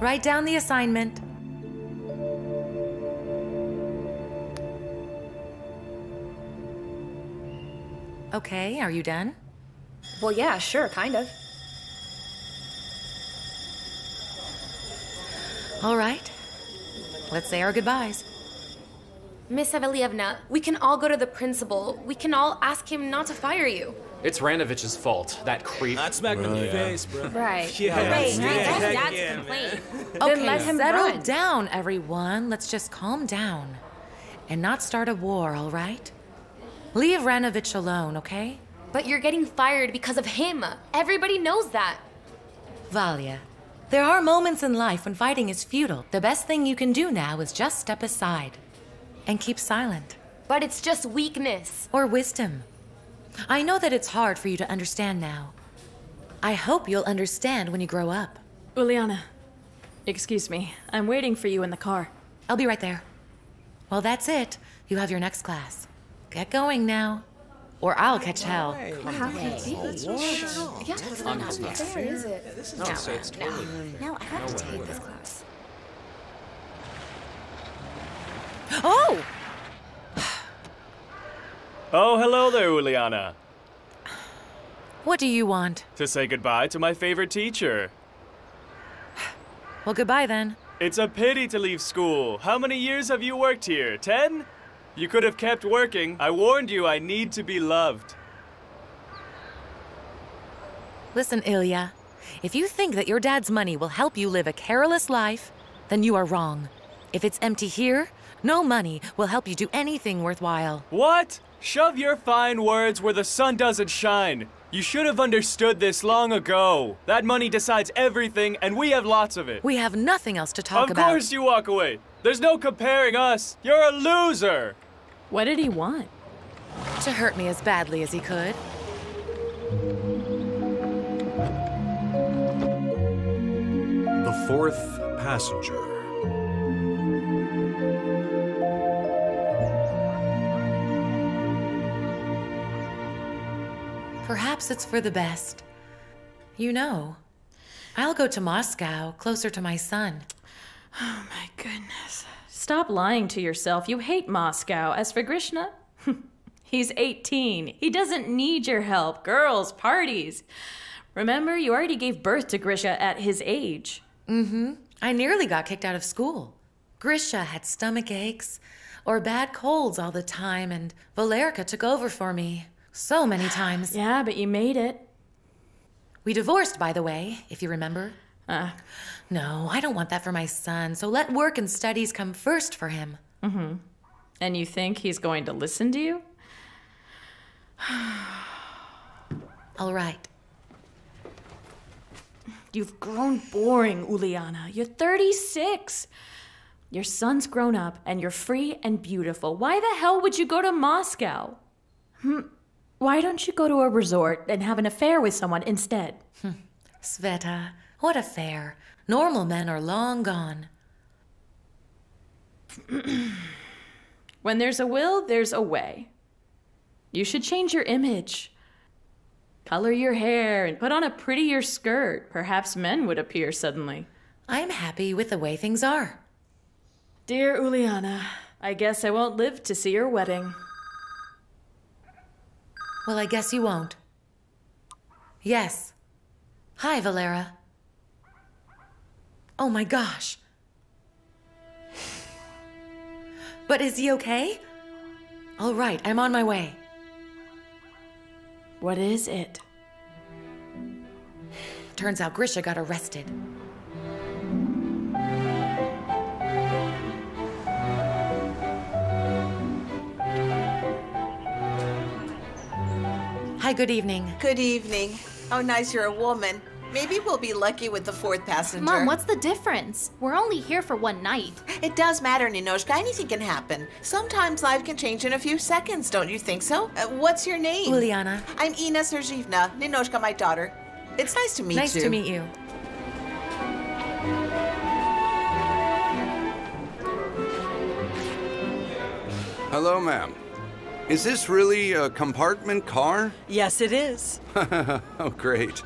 Write down the assignment. Okay, are you done? Well, yeah, sure, kind of. All right. Let's say our goodbyes. Miss Evelievna, we can all go to the principal. We can all ask him not to fire you. It's Ranovich's fault, that creep. Not smack him in the face, bro. Right. Yeah, Wait, yeah, that's heck dad's yeah, complaint. Okay, Then let him settle run. down, everyone. Let's just calm down and not start a war, all right? Leave Ranovich alone, okay? But you're getting fired because of him. Everybody knows that. Valia, there are moments in life when fighting is futile. The best thing you can do now is just step aside and keep silent. But it's just weakness. Or wisdom. I know that it's hard for you to understand now. I hope you'll understand when you grow up. Uliana, excuse me. I'm waiting for you in the car. I'll be right there. Well, that's it. You have your next class. Get going now. Or I'll catch hell. How can it be? Yeah, that's not fair, is it? This is just so it's totally No, I have to take this class. Oh! Oh, hello there, Uliana. What do you want? To say goodbye to my favorite teacher. Well, goodbye then. It's a pity to leave school. How many years have you worked here? Ten? You could have kept working. I warned you I need to be loved. Listen, Ilya. If you think that your dad's money will help you live a careless life, then you are wrong. If it's empty here, no money will help you do anything worthwhile. What? Shove your fine words where the sun doesn't shine. You should have understood this long ago. That money decides everything, and we have lots of it. We have nothing else to talk of about. Of course you walk away. There's no comparing us. You're a loser. What did he want? To hurt me as badly as he could. The fourth passenger. Perhaps it's for the best. You know, I'll go to Moscow, closer to my son. Oh my goodness. Stop lying to yourself. You hate Moscow. As for Grisha, he's 18. He doesn't need your help. Girls, parties. Remember, you already gave birth to Grisha at his age. Mm-hmm. I nearly got kicked out of school. Grisha had stomach aches or bad colds all the time, and Valerka took over for me so many times. Yeah, but you made it. We divorced, by the way, if you remember. Uh, No, I don't want that for my son, so let work and studies come first for him. mm-hmm. And you think he's going to listen to you? All right. You've grown boring, Uliana. You're 36. Your son's grown up and you're free and beautiful. Why the hell would you go to Moscow? Hmm. Why don't you go to a resort and have an affair with someone instead? Sveta, what affair? Normal men are long gone. When there's a will, there's a way. You should change your image. Color your hair and put on a prettier skirt. Perhaps men would appear suddenly. I'm happy with the way things are. Dear Uliana, I guess I won't live to see your wedding. Well, I guess you won't. Yes. Hi, Valera. Oh my gosh. But is he okay? All right, I'm on my way. What is it? Turns out Grisha got arrested. Hi, good evening. Good evening. Oh, nice you're a woman. Maybe we'll be lucky with the fourth passenger. Mom, what's the difference? We're only here for one night. It does matter, Ninoshka. Anything can happen. Sometimes life can change in a few seconds, don't you think so? Uh, what's your name? Uliana. I'm Ina Sergivna. Ninoshka, my daughter. It's nice to meet nice you. Nice to meet you. Hello, ma'am. Is this really a compartment car? Yes, it is. oh, great.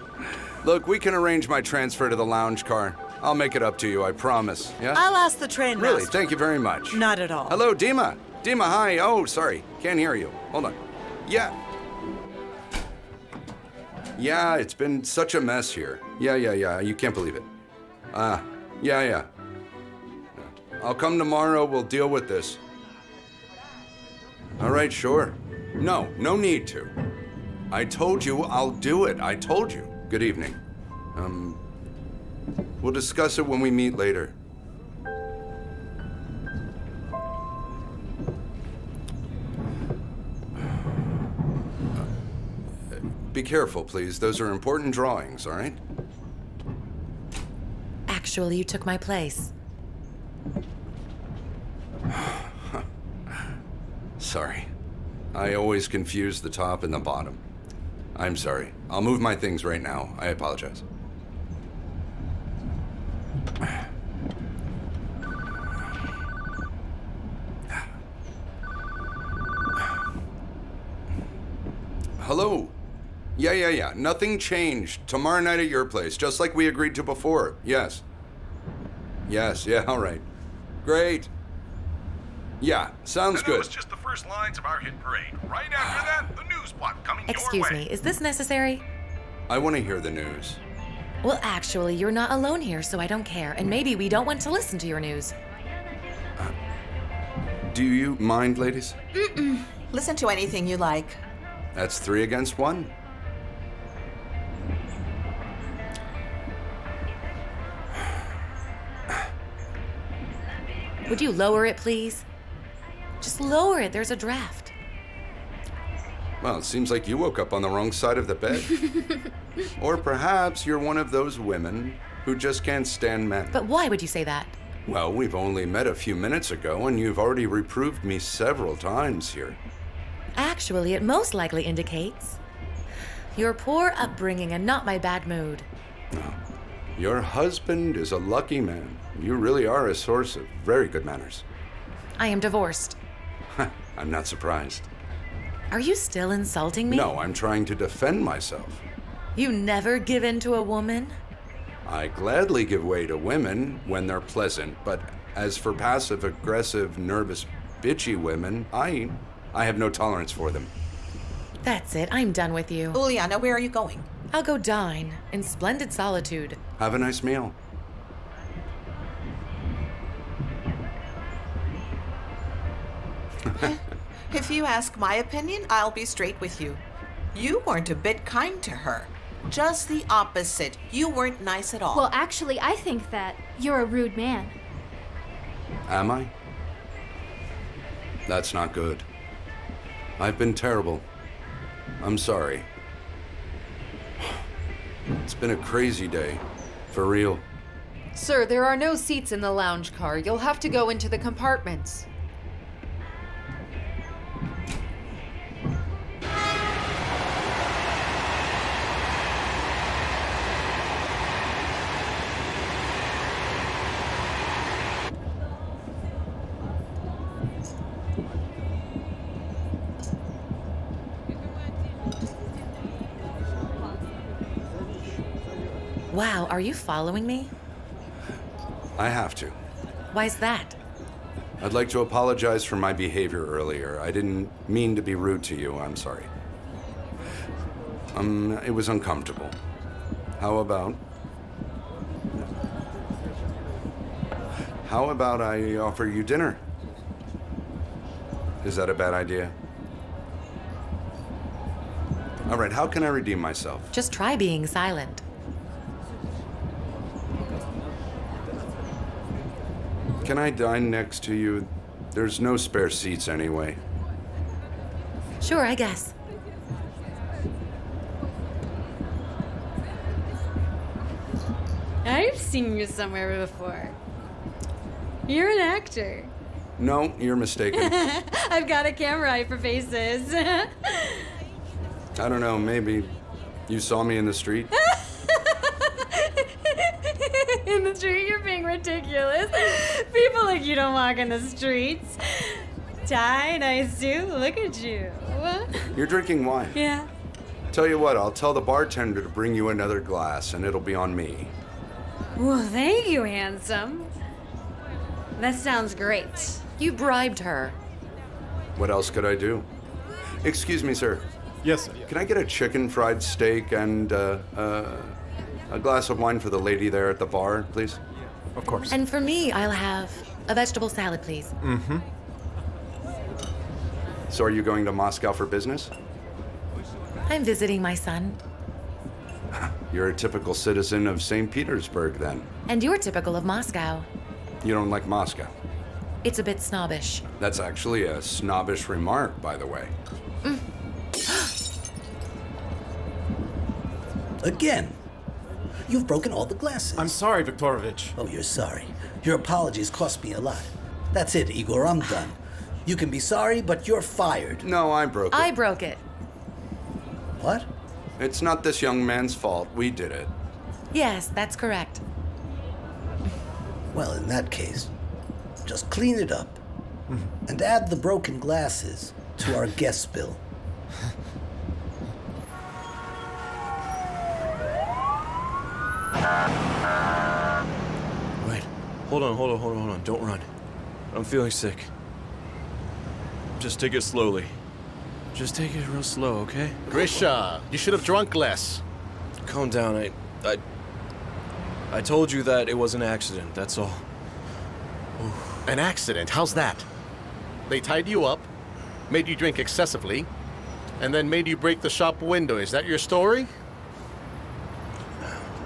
Look, we can arrange my transfer to the lounge car. I'll make it up to you, I promise. Yeah? I'll ask the train Really, master. thank you very much. Not at all. Hello, Dima. Dima, hi. Oh, sorry. Can't hear you. Hold on. Yeah. Yeah, it's been such a mess here. Yeah, yeah, yeah. You can't believe it. Ah, uh, yeah, yeah. I'll come tomorrow. We'll deal with this. All right, sure. No, no need to. I told you I'll do it. I told you. Good evening. Um, we'll discuss it when we meet later. Be careful, please. Those are important drawings, all right? Actually, you took my place. sorry. I always confuse the top and the bottom. I'm sorry. I'll move my things right now. I apologize. Hello. Yeah, yeah, yeah. Nothing changed. Tomorrow night at your place, just like we agreed to before. Yes. Yes, yeah, all right. Great. Yeah, sounds and good. That was just the first lines of our hit parade. Right after that, the news plot coming Excuse your way. me, is this necessary? I want to hear the news. Well, actually, you're not alone here, so I don't care. And maybe we don't want to listen to your news. Uh, do you mind, ladies? Mm-mm. Listen to anything you like. That's three against one. Would you lower it, please? Just lower it. There's a draft. Well, it seems like you woke up on the wrong side of the bed. or perhaps you're one of those women who just can't stand men. But why would you say that? Well, we've only met a few minutes ago, and you've already reproved me several times here. Actually, it most likely indicates your poor upbringing and not my bad mood. Your husband is a lucky man. You really are a source of very good manners. I am divorced. I'm not surprised. Are you still insulting me? No, I'm trying to defend myself. You never give in to a woman? I gladly give way to women when they're pleasant, but as for passive aggressive, nervous, bitchy women, I I have no tolerance for them. That's it. I'm done with you. Uliana, where are you going? I'll go dine in splendid solitude. Have a nice meal. if you ask my opinion, I'll be straight with you. You weren't a bit kind to her. Just the opposite. You weren't nice at all. Well, actually, I think that you're a rude man. Am I? That's not good. I've been terrible. I'm sorry. It's been a crazy day. For real. Sir, there are no seats in the lounge car. You'll have to go into the compartments. Wow, are you following me? I have to. Why's that? I'd like to apologize for my behavior earlier. I didn't mean to be rude to you. I'm sorry. Um, it was uncomfortable. How about. How about I offer you dinner? Is that a bad idea? All right, how can I redeem myself? Just try being silent. Can I dine next to you? There's no spare seats anyway. Sure, I guess. I've seen you somewhere before. You're an actor. No, you're mistaken. I've got a camera eye for faces. I don't know, maybe you saw me in the street? in the street, you're being ridiculous. People like you don't walk in the streets. Ty, nice too. Look at you. You're drinking wine. Yeah. Tell you what, I'll tell the bartender to bring you another glass, and it'll be on me. Well, thank you, handsome. That sounds great. You bribed her. What else could I do? Excuse me, sir. Yes, sir. Can I get a chicken fried steak and uh, uh, a glass of wine for the lady there at the bar, please? Of course. And for me, I'll have a vegetable salad, please. Mm-hmm. So are you going to Moscow for business? I'm visiting my son. You're a typical citizen of St. Petersburg, then. And you're typical of Moscow. You don't like Moscow. It's a bit snobbish. That's actually a snobbish remark, by the way. Again. You've broken all the glasses. I'm sorry, Viktorovich. Oh, you're sorry. Your apologies cost me a lot. That's it, Igor. I'm done. You can be sorry, but you're fired. No, I broke it. I broke it. What? It's not this young man's fault. We did it. Yes, that's correct. Well, in that case, just clean it up and add the broken glasses to our guest bill. Wait. Hold on, hold on, hold on, hold on. Don't run. I'm feeling sick. Just take it slowly. Just take it real slow, okay? Grisha, you should have drunk less. Calm down. I, I, I told you that it was an accident. That's all. An accident? How's that? They tied you up, made you drink excessively, and then made you break the shop window. Is that your story?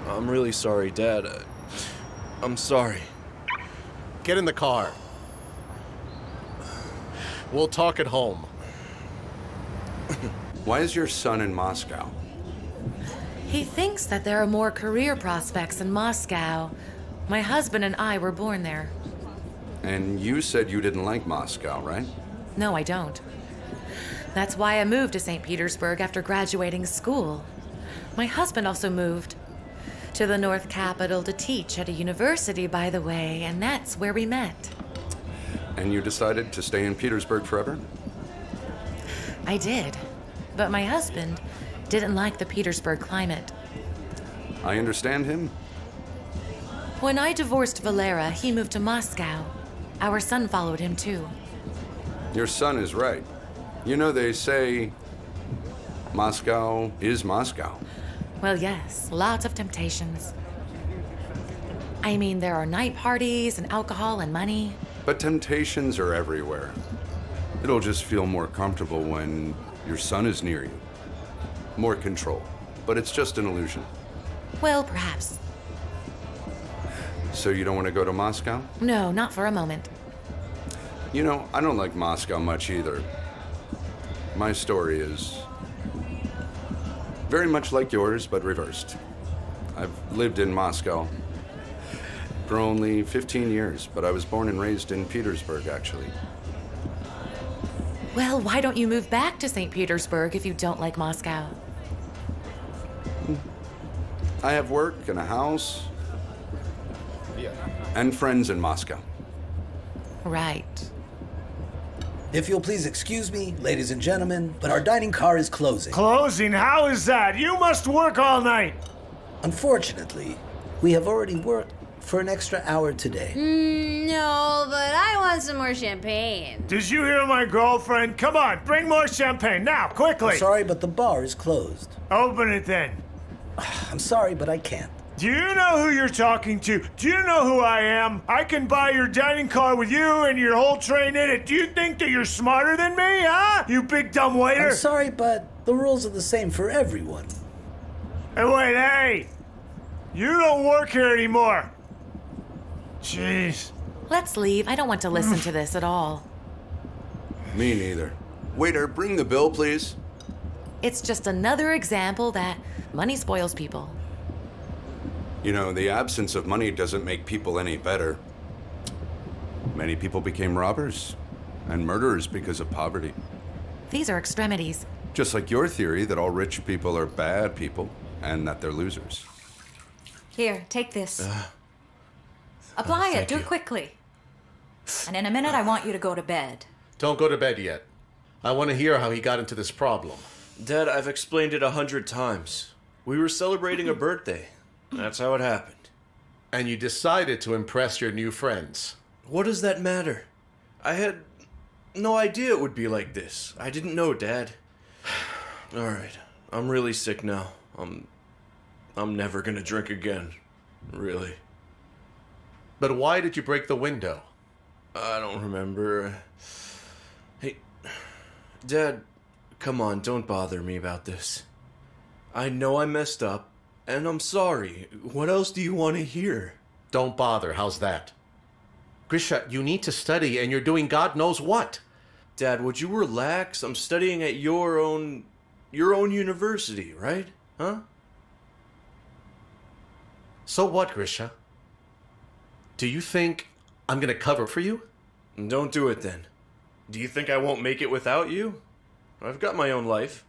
I'm really sorry, Dad. Uh, I'm sorry. Get in the car. We'll talk at home. Why is your son in Moscow? He thinks that there are more career prospects in Moscow. My husband and I were born there. And you said you didn't like Moscow, right? No, I don't. That's why I moved to St. Petersburg after graduating school. My husband also moved to the North Capital to teach at a university, by the way, and that's where we met. And you decided to stay in Petersburg forever? I did. But my husband didn't like the Petersburg climate. I understand him. When I divorced Valera, he moved to Moscow. Our son followed him too. Your son is right. You know, they say Moscow is Moscow. Well, yes, lots of temptations. I mean, there are night parties and alcohol and money. But temptations are everywhere. It'll just feel more comfortable when your son is near you. More control. But it's just an illusion. Well, perhaps. So you don't want to go to Moscow? No, not for a moment. You know, I don't like Moscow much either. My story is very much like yours, but reversed. I've lived in Moscow for only 15 years, but I was born and raised in Petersburg, actually. Well, why don't you move back to St. Petersburg if you don't like Moscow? I have work and a house and friends in Moscow. Right. If you'll please excuse me, ladies and gentlemen, but our dining car is closing. Closing? How is that? You must work all night. Unfortunately, we have already worked for an extra hour today. Mm, no, but I want some more champagne. Did you hear my girlfriend? Come on, bring more champagne now, quickly. I'm sorry, but the bar is closed. Open it then. I'm sorry, but I can't. Do you know who you're talking to? Do you know who I am? I can buy your dining car with you and your whole train in it. Do you think that you're smarter than me, huh? You big dumb waiter. I'm sorry, but the rules are the same for everyone. Hey, wait, hey! You don't work here anymore. Jeez. Let's leave. I don't want to listen to this at all. Me neither. Waiter, bring the bill, please. It's just another example that money spoils people. You know, the absence of money doesn't make people any better. Many people became robbers and murderers because of poverty. These are extremities. Just like your theory that all rich people are bad people and that they're losers. Here, take this. Uh, Apply it. Do you. it quickly. And in a minute, I want you to go to bed. Don't go to bed yet. I want to hear how he got into this problem. Dad, I've explained it a hundred times. We were celebrating a birthday. That's how it happened. And you decided to impress your new friends. What does that matter? I had no idea it would be like this. I didn't know, Dad. All right, I'm really sick now. I'm I'm never gonna drink again. Really. But why did you break the window? I don't remember. Hey, Dad, come on, don't bother me about this. I know I messed up, and I'm sorry. What else do you want to hear? Don't bother, how's that? Grisha, you need to study, and you're doing God knows what. Dad, would you relax? I'm studying at your own your own university, right? Huh? So what, Grisha? Do you think I'm gonna cover for you? Don't do it then. Do you think I won't make it without you? I've got my own life.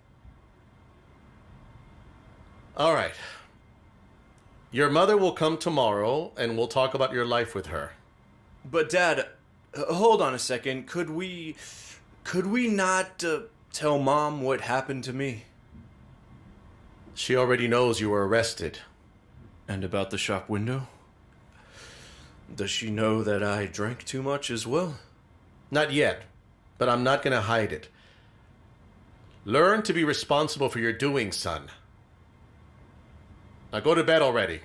All right. Your mother will come tomorrow, and we'll talk about your life with her. But Dad, hold on a second. Could we could we not uh, tell mom what happened to me? She already knows you were arrested. And about the shop window? Does she know that I drank too much as well? Not yet, but I'm not going to hide it. Learn to be responsible for your doing, son. Now go to bed already.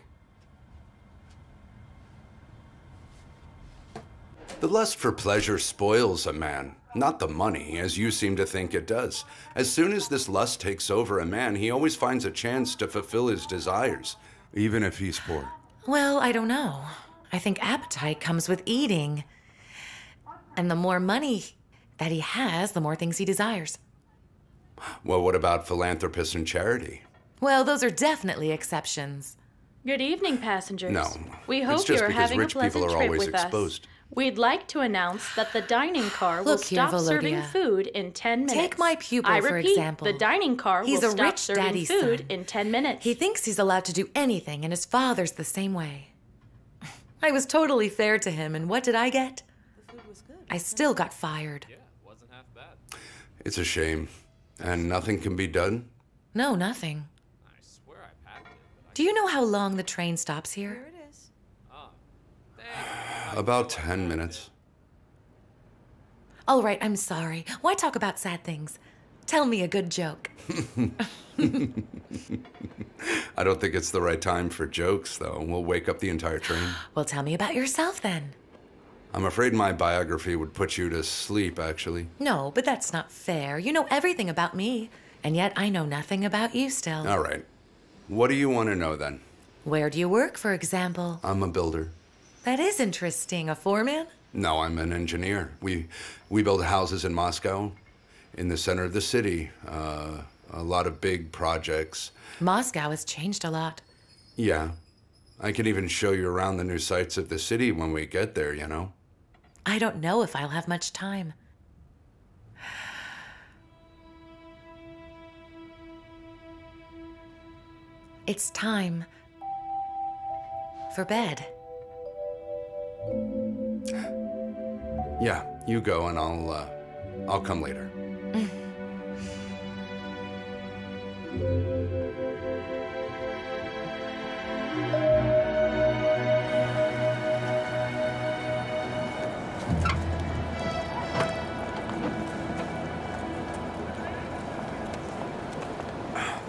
The lust for pleasure spoils a man, not the money, as you seem to think it does. As soon as this lust takes over a man, he always finds a chance to fulfill his desires, even if he's poor. Well, I don't know. I think appetite comes with eating. And the more money that he has, the more things he desires. Well, what about philanthropists and charity? Well, those are definitely exceptions. Good evening, passengers. No. We hope you are having rich a pleasant people are trip always with exposed. us. We'd like to announce that the dining car will Look here, stop serving food in 10 minutes. Take my pupil, I for repeat, example. the dining car He's will a stop rich serving daddy's food son. in 10 minutes. He thinks he's allowed to do anything, and his father's the same way. I was totally fair to him, and what did I get? I still got fired. Yeah, wasn't half bad. It's a shame. And nothing can be done? No, nothing. Do you know how long the train stops here? Ah, about 10 minutes. All right, I'm sorry. Why talk about sad things? Tell me a good joke. I don't think it's the right time for jokes, though. We'll wake up the entire train. Well, tell me about yourself then. I'm afraid my biography would put you to sleep, actually. No, but that's not fair. You know everything about me, and yet I know nothing about you still. All right. What do you want to know then? Where do you work, for example? I'm a builder. That is interesting. A foreman? No, I'm an engineer. We we build houses in Moscow, in the center of the city. Uh, a lot of big projects. Moscow has changed a lot. Yeah, I can even show you around the new sights of the city when we get there. You know. I don't know if I'll have much time. It's time for bed. Yeah, you go, and I'll uh, I'll come later.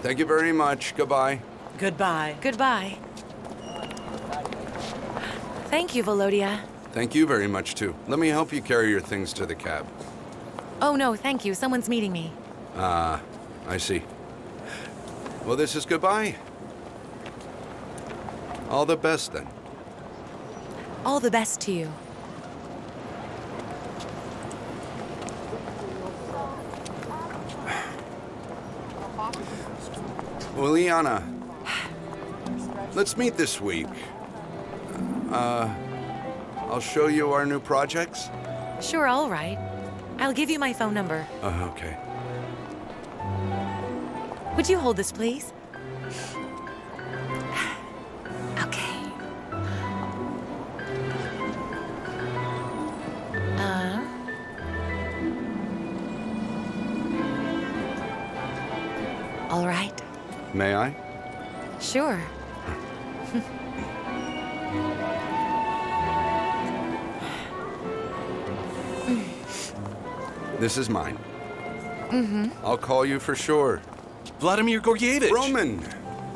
Thank you very much. Goodbye. Goodbye. Goodbye. Thank you, Volodya. Thank you very much too. Let me help you carry your things to the cab. Oh, no, thank you. Someone's meeting me. Ah, I see. Well, this is goodbye. All the best then. All the best to you. Well, Liana, Let's meet this week. Uh, I'll show you our new projects? Sure, all right. I'll give you my phone number. Uh, okay. Would you hold this, please? okay. Uh... All right. May I? Sure. This is mine. Mm-hmm. I'll call you for sure. Vladimir Georgievich. Roman!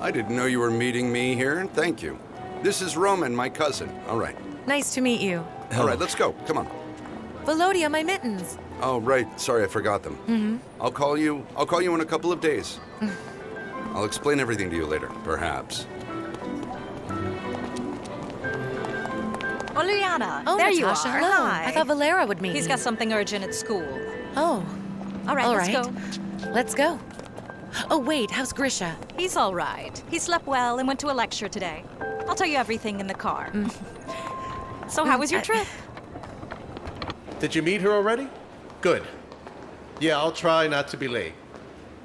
I didn't know you were meeting me here. Thank you. This is Roman, my cousin. All right. Nice to meet you. All right, let's go. Come on. Volodya, my mittens. Oh, right. Sorry, I forgot them. Mm-hmm. I'll call you. I'll call you in a couple of days. I'll explain everything to you later, perhaps. Oh, Liana. Oh, there Natasha, you are. hello. Hi. I thought Valera would meet He's got something urgent at school. Oh. All right, All let's right. go. Let's go. Oh, wait, how's Grisha? He's all right. He slept well and went to a lecture today. I'll tell you everything in the car. Mm. So, how mm, was your trip? Did you meet her already? Good. Yeah, I'll try not to be late.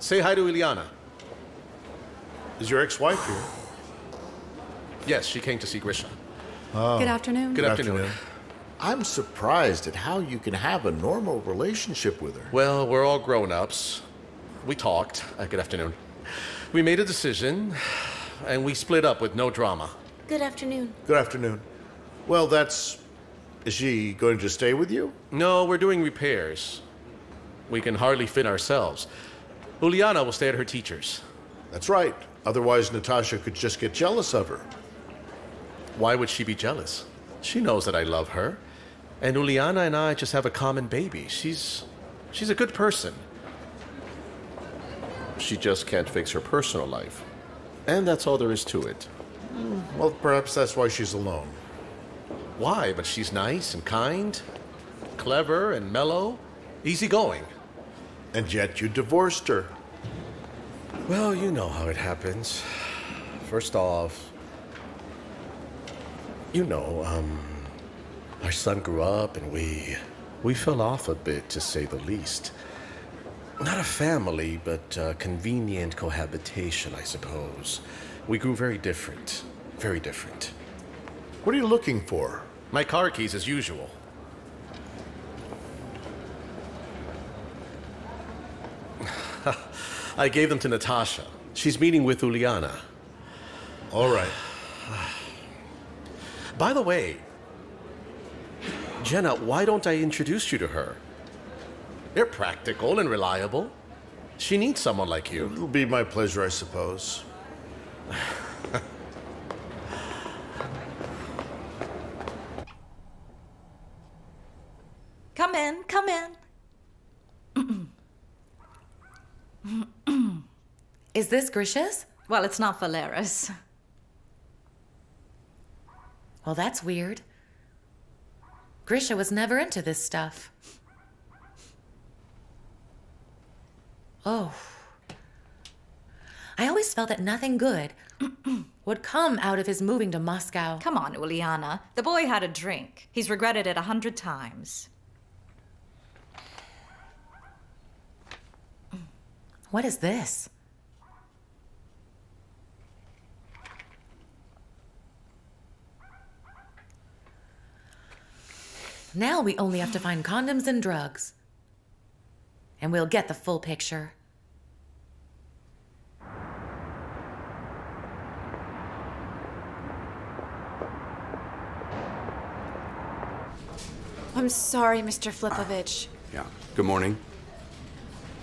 Say hi to Ilyana. Is your ex-wife here? Yes, she came to see Grisha. Oh. Good afternoon. Good afternoon. I'm surprised at how you can have a normal relationship with her. Well, we're all grown ups. We talked. Uh, good afternoon. We made a decision, and we split up with no drama. Good afternoon. Good afternoon. Well, that's. Is she going to stay with you? No, we're doing repairs. We can hardly fit ourselves. Uliana will stay at her teacher's. That's right. Otherwise, Natasha could just get jealous of her. Why would she be jealous? She knows that I love her. And Uliana and I just have a common baby. She's. she's a good person. She just can't fix her personal life. And that's all there is to it. Well, perhaps that's why she's alone. Why? But she's nice and kind, clever and mellow, easygoing. And yet you divorced her. Well, you know how it happens. First off, you know, um, our son grew up and we we fell off a bit to say the least. Not a family, but uh, convenient cohabitation, I suppose. We grew very different. Very different. What are you looking for? My car keys, as usual. I gave them to Natasha. She's meeting with Uliana. All right. By the way, Jenna, why don't I introduce you to her? You're practical and reliable. She needs someone like you. It'll be my pleasure, I suppose. Come in, come in. Is this Grisha's? Well, it's not Valera's. Well, that's weird. Grisha was never into this stuff. Oh. I always felt that nothing good would come out of his moving to Moscow. Come on, Uliana. The boy had a drink. He's regretted it a hundred times. What is this? Now we only have to find condoms and drugs. And we'll get the full picture. I'm sorry, Mr. Filipovich. Yeah. Good morning.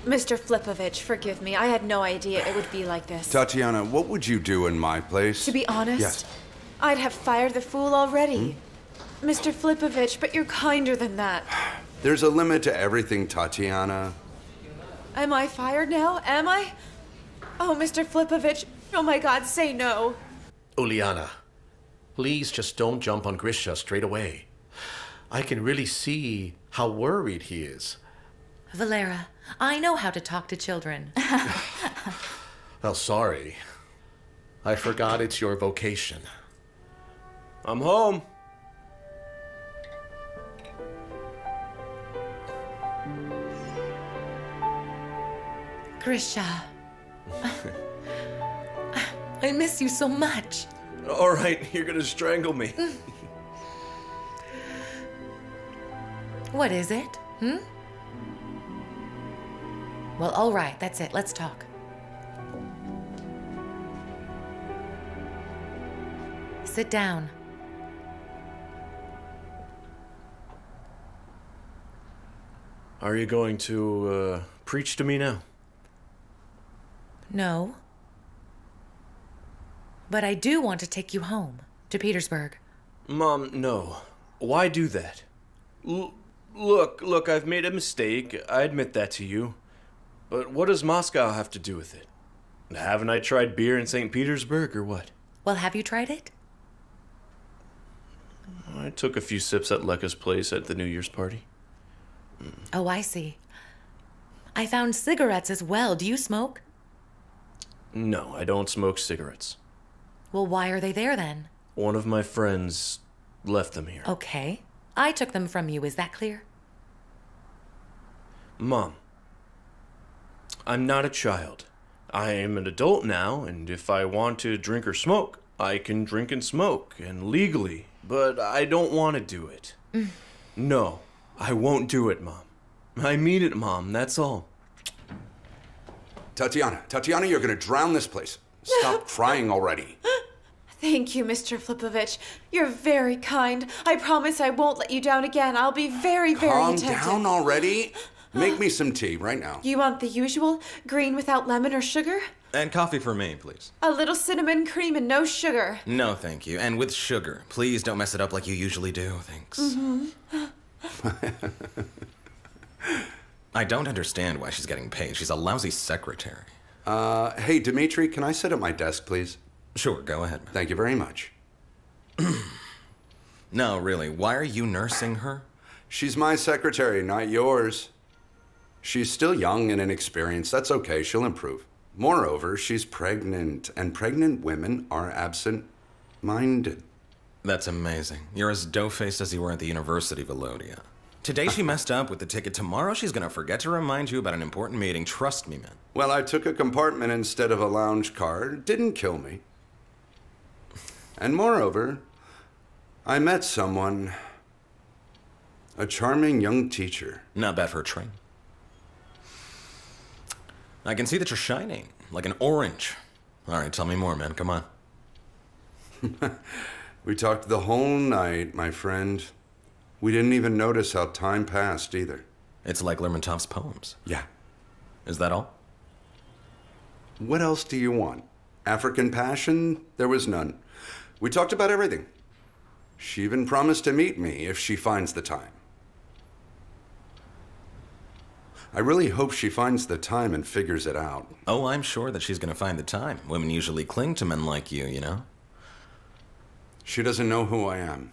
Mr. Filipovich, forgive me. I had no idea it would be like this. Tatiana, what would you do in my place? To be honest, Yes. I'd have fired the fool already. Hmm? Mr. Filipovich, but you're kinder than that. There's a limit to everything, Tatiana. Am I fired now? Am I? Oh, Mr. Filipovich, oh my god, say no. Uliana, please just don't jump on Grisha straight away. I can really see how worried he is. Valera, I know how to talk to children. Well, sorry. I forgot it's your vocation. I'm home. Grisha. I miss you so much. All right, you're gonna strangle me. Mm. what is it? Hmm? Well, all right, that's it. Let's talk. Sit down. Are you going to uh, preach to me now? No. But I do want to take you home to Petersburg. Mom, no. Why do that? L- look, look, I've made a mistake. I admit that to you. But what does Moscow have to do with it? Haven't I tried beer in St. Petersburg or what? Well, have you tried it? I took a few sips at Lekka's place at the New Year's party. Oh, I see. I found cigarettes as well. Do you smoke? No, I don't smoke cigarettes. Well, why are they there then? One of my friends left them here. Okay. I took them from you. Is that clear? Mom, I'm not a child. I am an adult now, and if I want to drink or smoke, I can drink and smoke, and legally, but I don't want to do it. Mm. No, I won't do it, Mom. I mean it, Mom, that's all. Tatiana, Tatiana, you're gonna drown this place. Stop crying already. Thank you, Mr. Filipovich. You're very kind. I promise I won't let you down again. I'll be very, very Calm attentive. down already. Make me some tea right now. You want the usual green without lemon or sugar? And coffee for me, please. A little cinnamon cream and no sugar. No, thank you. And with sugar. Please don't mess it up like you usually do. Thanks. Mm-hmm. I don't understand why she's getting paid. She's a lousy secretary. Uh, hey, Dimitri, can I sit at my desk, please? Sure, go ahead. Thank you very much. No, really, why are you nursing her? She's my secretary, not yours. She's still young and inexperienced. That's okay, she'll improve. Moreover, she's pregnant, and pregnant women are absent minded. That's amazing. You're as dough faced as you were at the University, Volodya. Today she messed up with the ticket. Tomorrow she's gonna forget to remind you about an important meeting. Trust me, man. Well, I took a compartment instead of a lounge car. It didn't kill me. And moreover, I met someone. A charming young teacher. Not bad for a train. I can see that you're shining, like an orange. All right, tell me more, man. Come on. We talked the whole night, my friend. We didn't even notice how time passed either. It's like Lermontov's poems. Yeah. Is that all? What else do you want? African passion? There was none. We talked about everything. She even promised to meet me if she finds the time. I really hope she finds the time and figures it out. Oh, I'm sure that she's gonna find the time. Women usually cling to men like you, you know? She doesn't know who I am.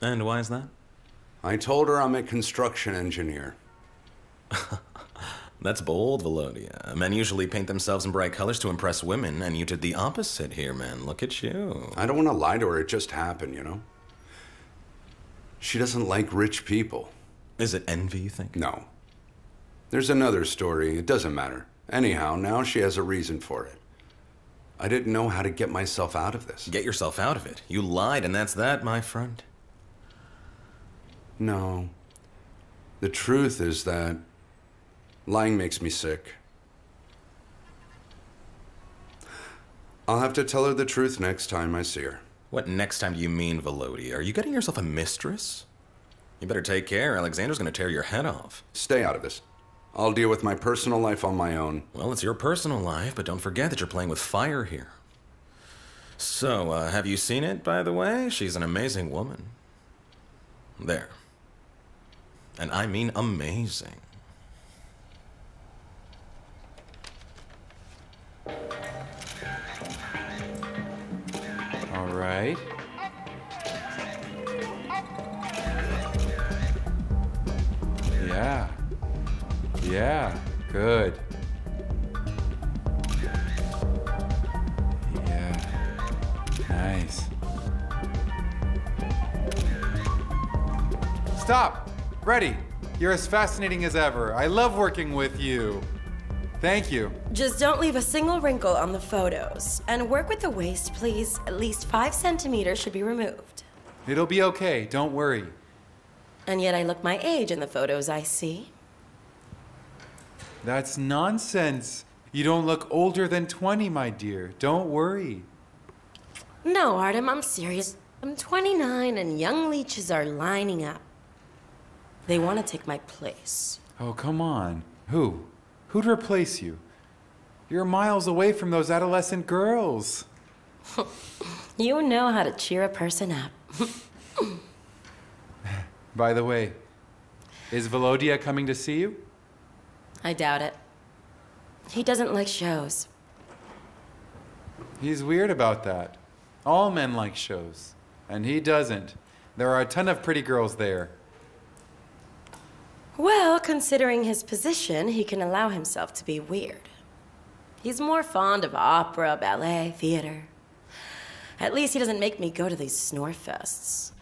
And why is that? I told her I'm a construction engineer. That's bold, Volodya. Men usually paint themselves in bright colors to impress women, and you did the opposite here, man. Look at you. I don't want to lie to her, it just happened, you know? She doesn't like rich people. Is it envy, you think? No. There's another story. It doesn't matter. Anyhow, now she has a reason for it. I didn't know how to get myself out of this. Get yourself out of it. You lied, and that's that, my friend. No. The truth is that lying makes me sick. I'll have to tell her the truth next time I see her. What next time do you mean, Volodya? Are you getting yourself a mistress? You better take care. Alexander's gonna tear your head off. Stay out of this. I'll deal with my personal life on my own. Well, it's your personal life, but don't forget that you're playing with fire here. So, uh, have you seen it, by the way? She's an amazing woman. There. And I mean amazing. All right. Yeah. Yeah. Good. Yeah. Nice. Stop! Ready. You're as fascinating as ever. I love working with you. Thank you. Just don't leave a single wrinkle on the photos. And work with the waist, please. At least five centimeters should be removed. It'll be okay. Don't worry. And yet I look my age in the photos I see. That's nonsense. You don't look older than 20, my dear. Don't worry. No, Artem, I'm serious. I'm 29 and young leeches are lining up. They want to take my place. Oh, come on. Who? Who'd replace you? You're miles away from those adolescent girls. You know how to cheer a person up. By the way, is Volodya coming to see you? I doubt it. He doesn't like shows. He's weird about that. All men like shows, and he doesn't. There are a ton of pretty girls there. Well, considering his position, he can allow himself to be weird. He's more fond of opera, ballet, theater. At least he doesn't make me go to these snore fests.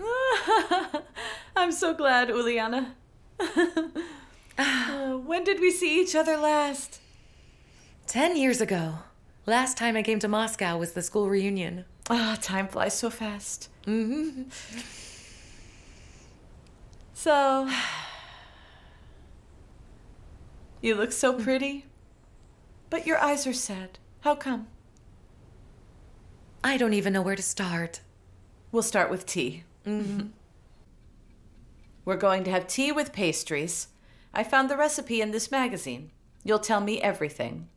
I'm so glad, Uliana. Uh, when did we see each other last? Ten years ago. Last time I came to Moscow was the school reunion. Ah, time flies so fast. Mm-hmm. So, you look so pretty, but your eyes are sad. How come? I don't even know where to start. We'll start with tea. Mm-hmm. We're going to have tea with pastries. I found the recipe in this magazine. You'll tell me everything,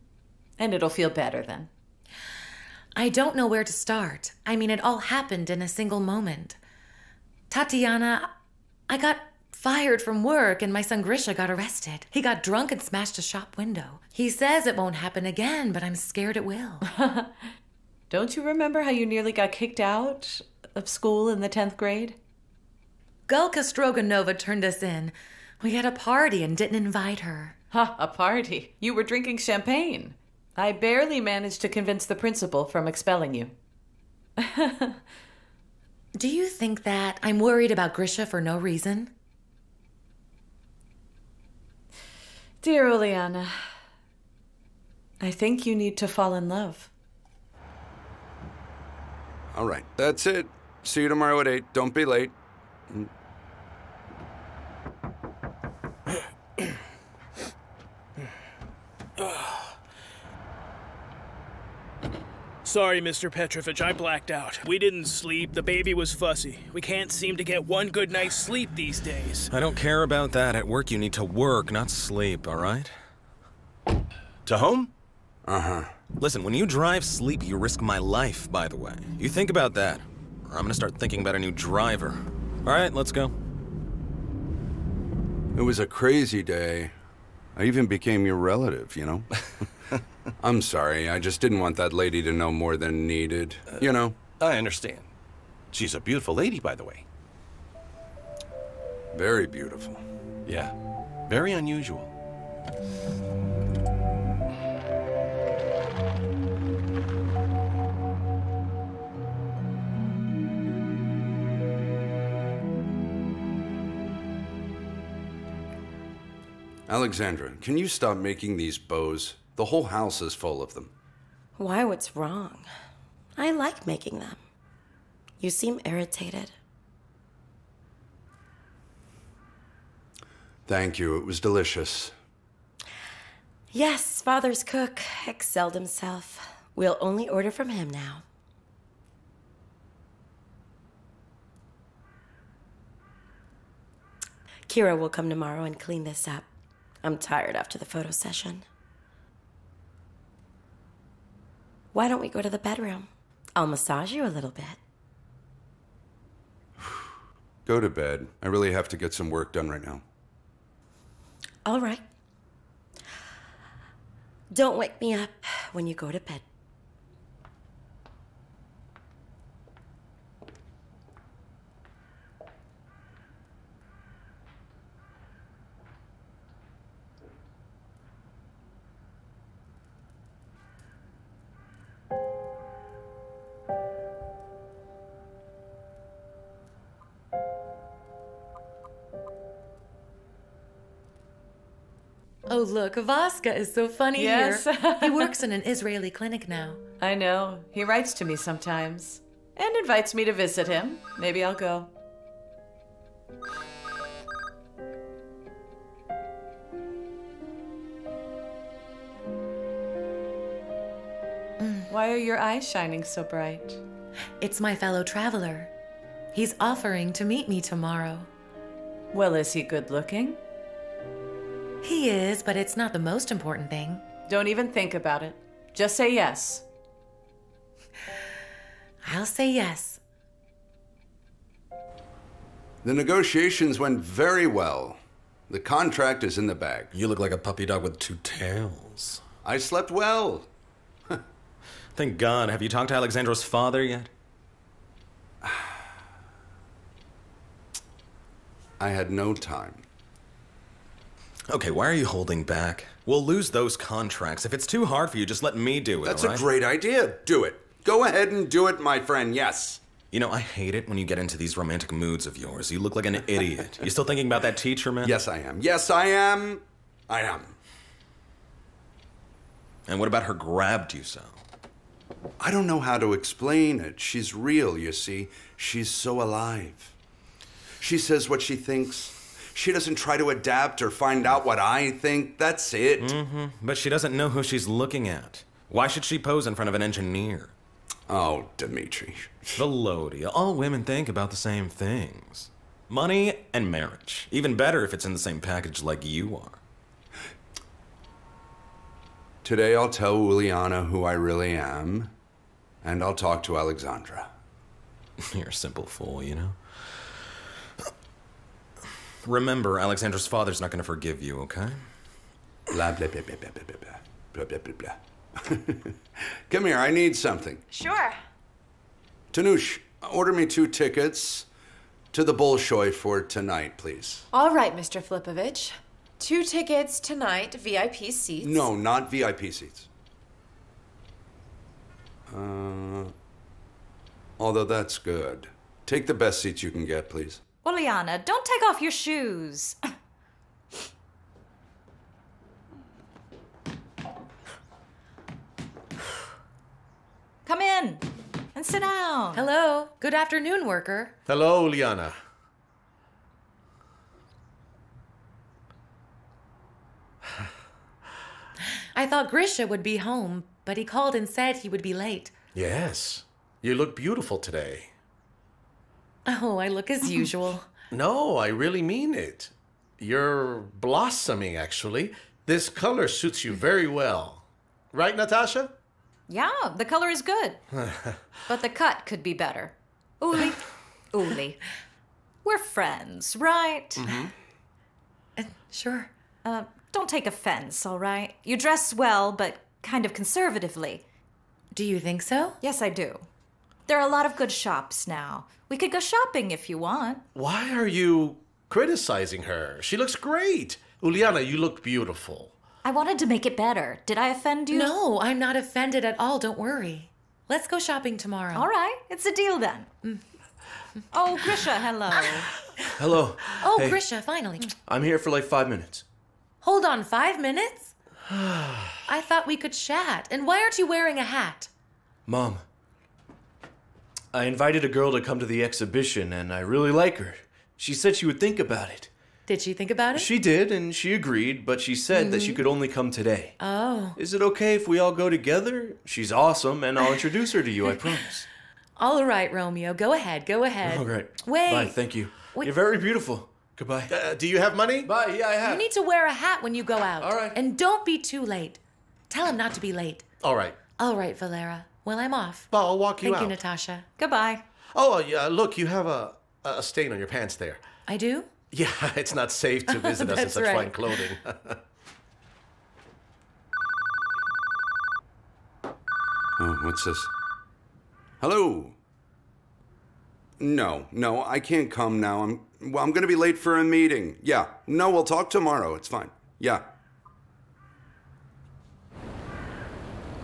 and it'll feel better then. I don't know where to start. I mean, it all happened in a single moment. Tatiana, I got fired from work and my son Grisha got arrested. He got drunk and smashed a shop window. He says it won't happen again, but I'm scared it will. Don't you remember how you nearly got kicked out of school in the 10th grade? Gulka Stroganova turned us in. We had a party and didn't invite her. Ha, a party. You were drinking champagne. I barely managed to convince the principal from expelling you. Do you think that I'm worried about Grisha for no reason? Dear Uliana, I think you need to fall in love. All right, that's it. See you tomorrow at 8. Don't be late. Sorry, Mr. Petrovich, I blacked out. We didn't sleep. The baby was fussy. We can't seem to get one good night's sleep these days. I don't care about that. At work, you need to work, not sleep, all right? To home? Uh huh. Listen, when you drive sleep, you risk my life, by the way. You think about that, or I'm gonna start thinking about a new driver. All right, let's go. It was a crazy day. I even became your relative, you know? I'm sorry, I just didn't want that lady to know more than needed. You know? Uh, I understand. She's a beautiful lady, by the way. Very beautiful. Yeah. Very unusual. Alexandra, can you stop making these bows? The whole house is full of them. Why, what's wrong? I like making them. You seem irritated. Thank you, it was delicious. Yes, father's cook excelled himself. We'll only order from him now. Kira will come tomorrow and clean this up. I'm tired after the photo session. Why don't we go to the bedroom? I'll massage you a little bit. Go to bed. I really have to get some work done right now. All right. Don't wake me up when you go to bed. Oh, look, Vaska is so funny Yes. here. he works in an Israeli clinic now. I know. He writes to me sometimes and invites me to visit him. Maybe I'll go. Mm. Why are your eyes shining so bright? It's my fellow traveler. He's offering to meet me tomorrow. Well, is he good looking? He is, but it's not the most important thing. Don't even think about it. Just say yes. I'll say yes. The negotiations went very well. The contract is in the bag. You look like a puppy dog with two tails. I slept well. Thank God. Have you talked to Alexandra's father yet? I had no time. Okay, why are you holding back? We'll lose those contracts. If it's too hard for you, just let me do it. That's a great idea. Do it. Go ahead and do it, my friend. Yes. You know, I hate it when you get into these romantic moods of yours. You look like an idiot. You still thinking about that teacher, man? Yes, I am. Yes, I am. I am. And what about her grabbed you so? I don't know how to explain it. She's real, you see. She's so alive. She says what she thinks. She doesn't try to adapt or find out what I think. That's it. Mm-hmm. But she doesn't know who she's looking at. Why should she pose in front of an engineer? Oh, Dimitri. Volodya, all women think about the same things. Money and marriage. Even better if it's in the same package like you are. Today I'll tell Uliana who I really am, and I'll talk to Alexandra. You're a simple fool, you know? Remember, Alexandra's father's not going to forgive you, okay? Blah, blah, blah, blah, blah, blah, blah, blah, blah, blah, blah. Come here, I need something. Sure. Tanush, order me two tickets to the Bolshoi for tonight, please. All right, Mr. Filipovich. Two tickets tonight, VIP seats. No, not VIP seats. Uh, although that's good. Take the best seats you can get, please. Uliana, don't take off your shoes. Come in and sit down. Hello. Good afternoon, worker. Hello, Liana. I thought Grisha would be home, but he called and said he would be late. Yes. You look beautiful today. Oh, I look as usual. No, I really mean it. You're blossoming, actually. This color suits you very well. Right, Natasha? Yeah, the color is good, but the cut could be better. Uli, Uli, we're friends, right? Mm-hmm. Sure. Uh, don't take offense, all right? You dress well, but kind of conservatively. Do you think so? Yes, I do. There are a lot of good shops now. We could go shopping if you want. Why are you criticizing her? She looks great. Uliana, you look beautiful. I wanted to make it better. Did I offend you? No, I'm not offended at all. Don't worry. Let's go shopping tomorrow. All right, it's a deal then. Mm. Oh, Grisha, hello. Hello. Oh, Hey, Grisha, finally. I'm here for like five minutes. Hold on, five minutes? I thought we could chat. And why aren't you wearing a hat? Mom, I invited a girl to come to the exhibition, and I really like her. She said she would think about it. Did she think about it? She did, and she agreed, but she said that she Mhm. could only come today. Oh. Is it okay if we all go together? She's awesome, and I'll introduce her to you, I promise. All right, Romeo. Go ahead. Go ahead. All right. Wait. Bye, thank you. Wait. You're very beautiful. Goodbye. Uh, do you have money? Bye, yeah, I have. You need to wear a hat when you go out. All right. And don't be too late. Tell him not to be late. All right. All right, Valera. Well, I'm off. Well, I'll walk you Thank out. you, Natasha. Goodbye. Oh, uh, yeah, look, you have a, a stain on your pants there. I do? Yeah, it's not safe to visit us in such right. fine clothing. Oh, what's this? Hello. No, no, I can't come now. I'm well, I'm going to be late for a meeting. Yeah. No, we'll talk tomorrow. It's fine. Yeah.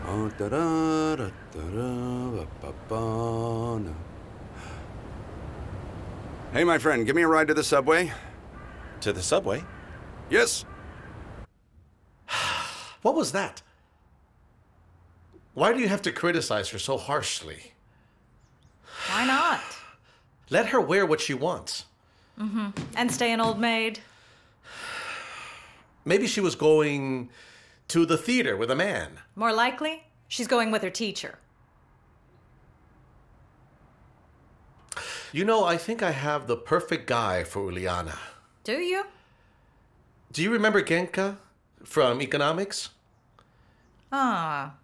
Oh, da-da, da, da-da, ba, ba, ba, no. Hey, my friend, give me a ride to the subway. to the subway? Yes. What was that? Why do you have to criticize her so harshly? Why not? Let her wear what she wants. Mm-hmm. And stay an old maid. Maybe she was going to the theater with a man. More likely, She's going with her teacher. You know, I think I have the perfect guy for Uliana. Do you? Do you remember Genka from economics? Ah.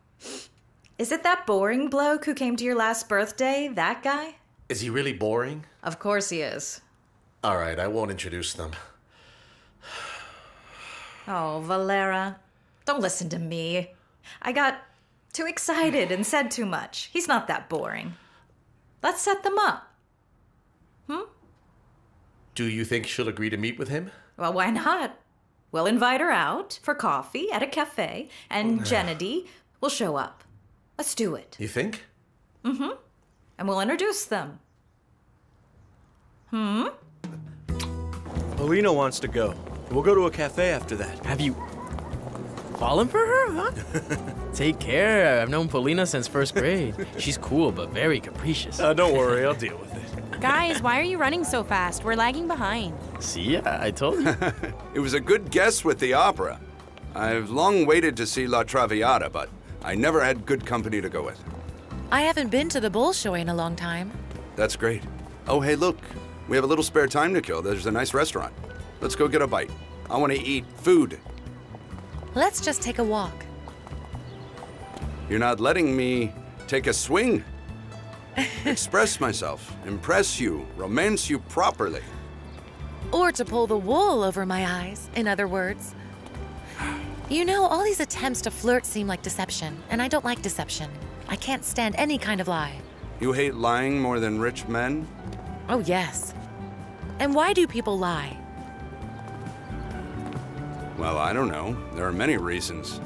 Is it that boring bloke who came to your last birthday? That guy? Is he really boring? Of course he is. All right, I won't introduce them. Oh, Valera. Don't listen to me. I got too excited and said too much. He's not that boring. Let's set them up. Do you think she'll agree to meet with him? Well, why not? We'll invite her out for coffee at a cafe, and Gennady will show up. Let's do it. You think? Mm hmm. And we'll introduce them. Hmm? Polina wants to go. We'll go to a cafe after that. Have you fallen for her, huh? Take care. I've known Polina since first grade. She's cool, but very capricious. Uh, don't worry, I'll deal with it. Guys, why are you running so fast? We're lagging behind. See, I told you. It was a good guess with the opera. I've long waited to see La Traviata, but I never had good company to go with. I haven't been to the Bolshoi in a long time. That's great. Oh, hey, look. We have a little spare time to kill. There's a nice restaurant. Let's go get a bite. I want to eat food. Let's just take a walk. You're not letting me take a swing. Express myself, impress you, romance you properly. Or to pull the wool over my eyes, in other words. You know, all these attempts to flirt seem like deception, and I don't like deception. I can't stand any kind of lie. You hate lying more than rich men? Oh, yes. And why do people lie? Well, I don't know. There are many reasons.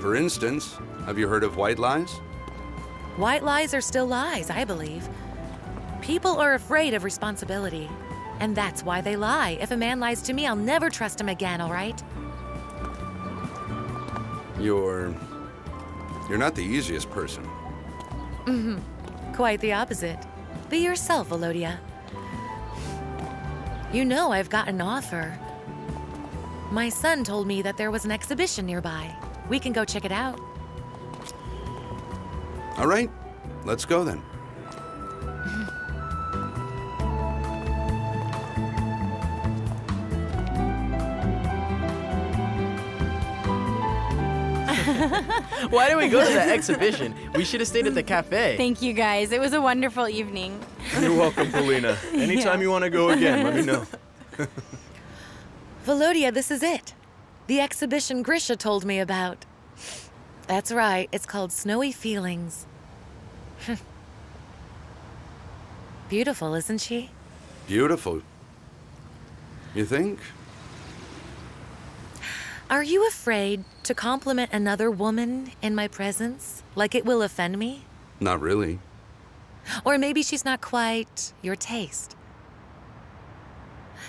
For instance, have you heard of white lies? White lies are still lies, I believe. People are afraid of responsibility. And that's why they lie. If a man lies to me, I'll never trust him again, all right? You're. You're not the easiest person. Mm hmm Quite the opposite. Be yourself, Volodya. You know I've got an offer. My son told me that there was an exhibition nearby. We can go check it out. All right, let's go then. Why did we go to the exhibition? We should have stayed at the cafe. Thank you guys. It was a wonderful evening. You're welcome, Polina. Anytime you want to go again, let me know. Volodya, this is it. The exhibition Grisha told me about. That's right, it's called Snowy Feelings. Beautiful, isn't she? Beautiful. You think? Are you afraid to compliment another woman in my presence? Like it will offend me? Not really. Or maybe she's not quite your taste.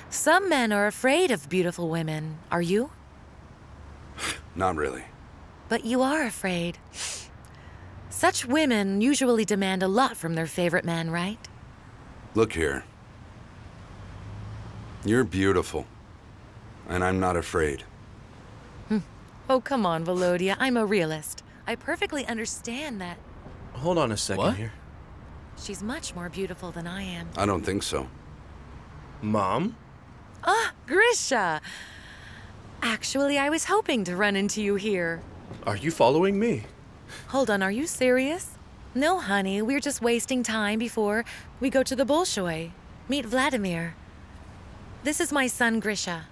Some men are afraid of beautiful women. Are you? Not really. But you are afraid. Such women usually demand a lot from their favorite men, right? Look here. You're beautiful. And I'm not afraid. Oh, come on, Volodya. I'm a realist. I perfectly understand that Hold on a second What? here. she's much more beautiful than I am. I don't think so. Mom? Ah, Grisha! Actually, I was hoping to run into you here. Are you following me? Hold on, are you serious? No, honey, we're just wasting time before we go to the Bolshoi. Meet Vladimir. This is my son, Grisha.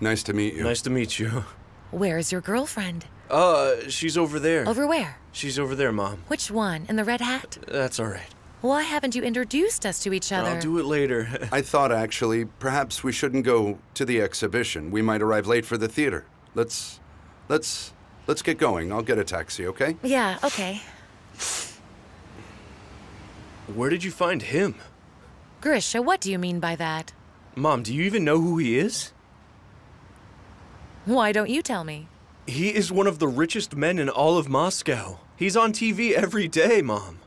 Nice to meet you. Nice to meet you. Where's your girlfriend? Uh, she's over there. Over where? She's over there, Mom. Which one? In the red hat? That's all right. Why haven't you introduced us to each other? I'll do it later. I thought actually perhaps we shouldn't go to the exhibition. We might arrive late for the theater. Let's let's let's get going. I'll get a taxi, okay? Yeah, okay. Where did you find him? Grisha, what do you mean by that? Mom, do you even know who he is? Why don't you tell me? He is one of the richest men in all of Moscow. He's on TV every day, Mom.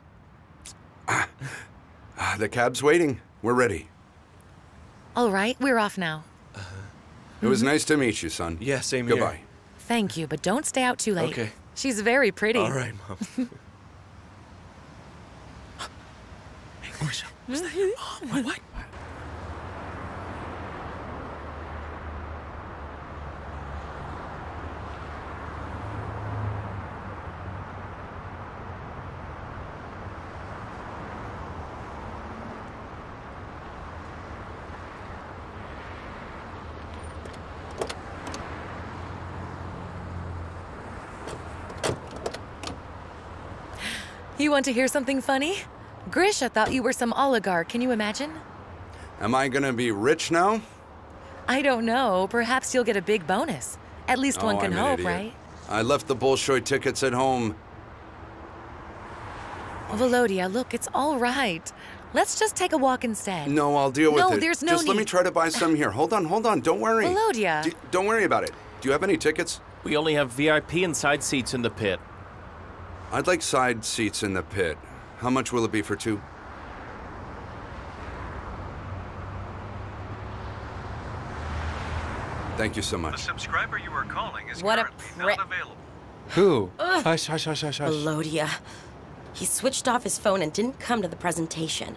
Ah, the cab's waiting. We're ready. All right, we're off now. It was nice to meet you, son. Yeah, same here. Goodbye. Thank you, but don't stay out too late. Okay, She's very pretty. All right, Mom. Hey, Portia, is that your oh, mom? What? what? You want to hear something funny? Grisha thought you were some oligarch. Can you imagine? Am I gonna be rich now? I don't know. Perhaps you'll get a big bonus. At least one Oh, can I'm hope, right? I left the Bolshoi tickets at home. Volodya, look, it's all right. Let's just take a walk instead. No, I'll deal with No, it. there's no Just let me try to buy some here. Hold on, hold on. Don't worry. Volodya. Do, don't worry about it. Do you have any tickets? We only have VIP and side seats in the pit. I'd like side seats in the pit. How much will it be for two? Thank you so much. The subscriber you are calling is What a currently prick. not available. Who? Ugh. Hush, hush, hush, hush, hush. Volodya. He switched off his phone and didn't come to the presentation.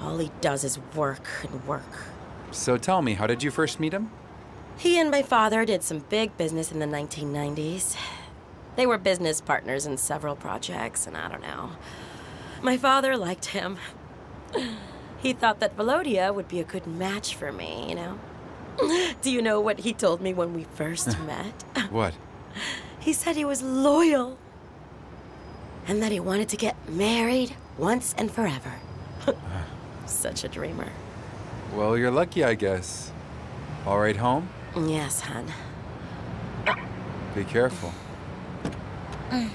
All he does is work and work. So tell me, how did you first meet him? He and my father did some big business in the 1990s. They were business partners in several projects, and I don't know. My father liked him. He thought that Volodya would be a good match for me, you know? Do you know what he told me when we first met? What? He said he was loyal. And that he wanted to get married once and forever. Ah. Such a dreamer. Well, you're lucky, I guess. All right, home? Yes, hon. Be careful.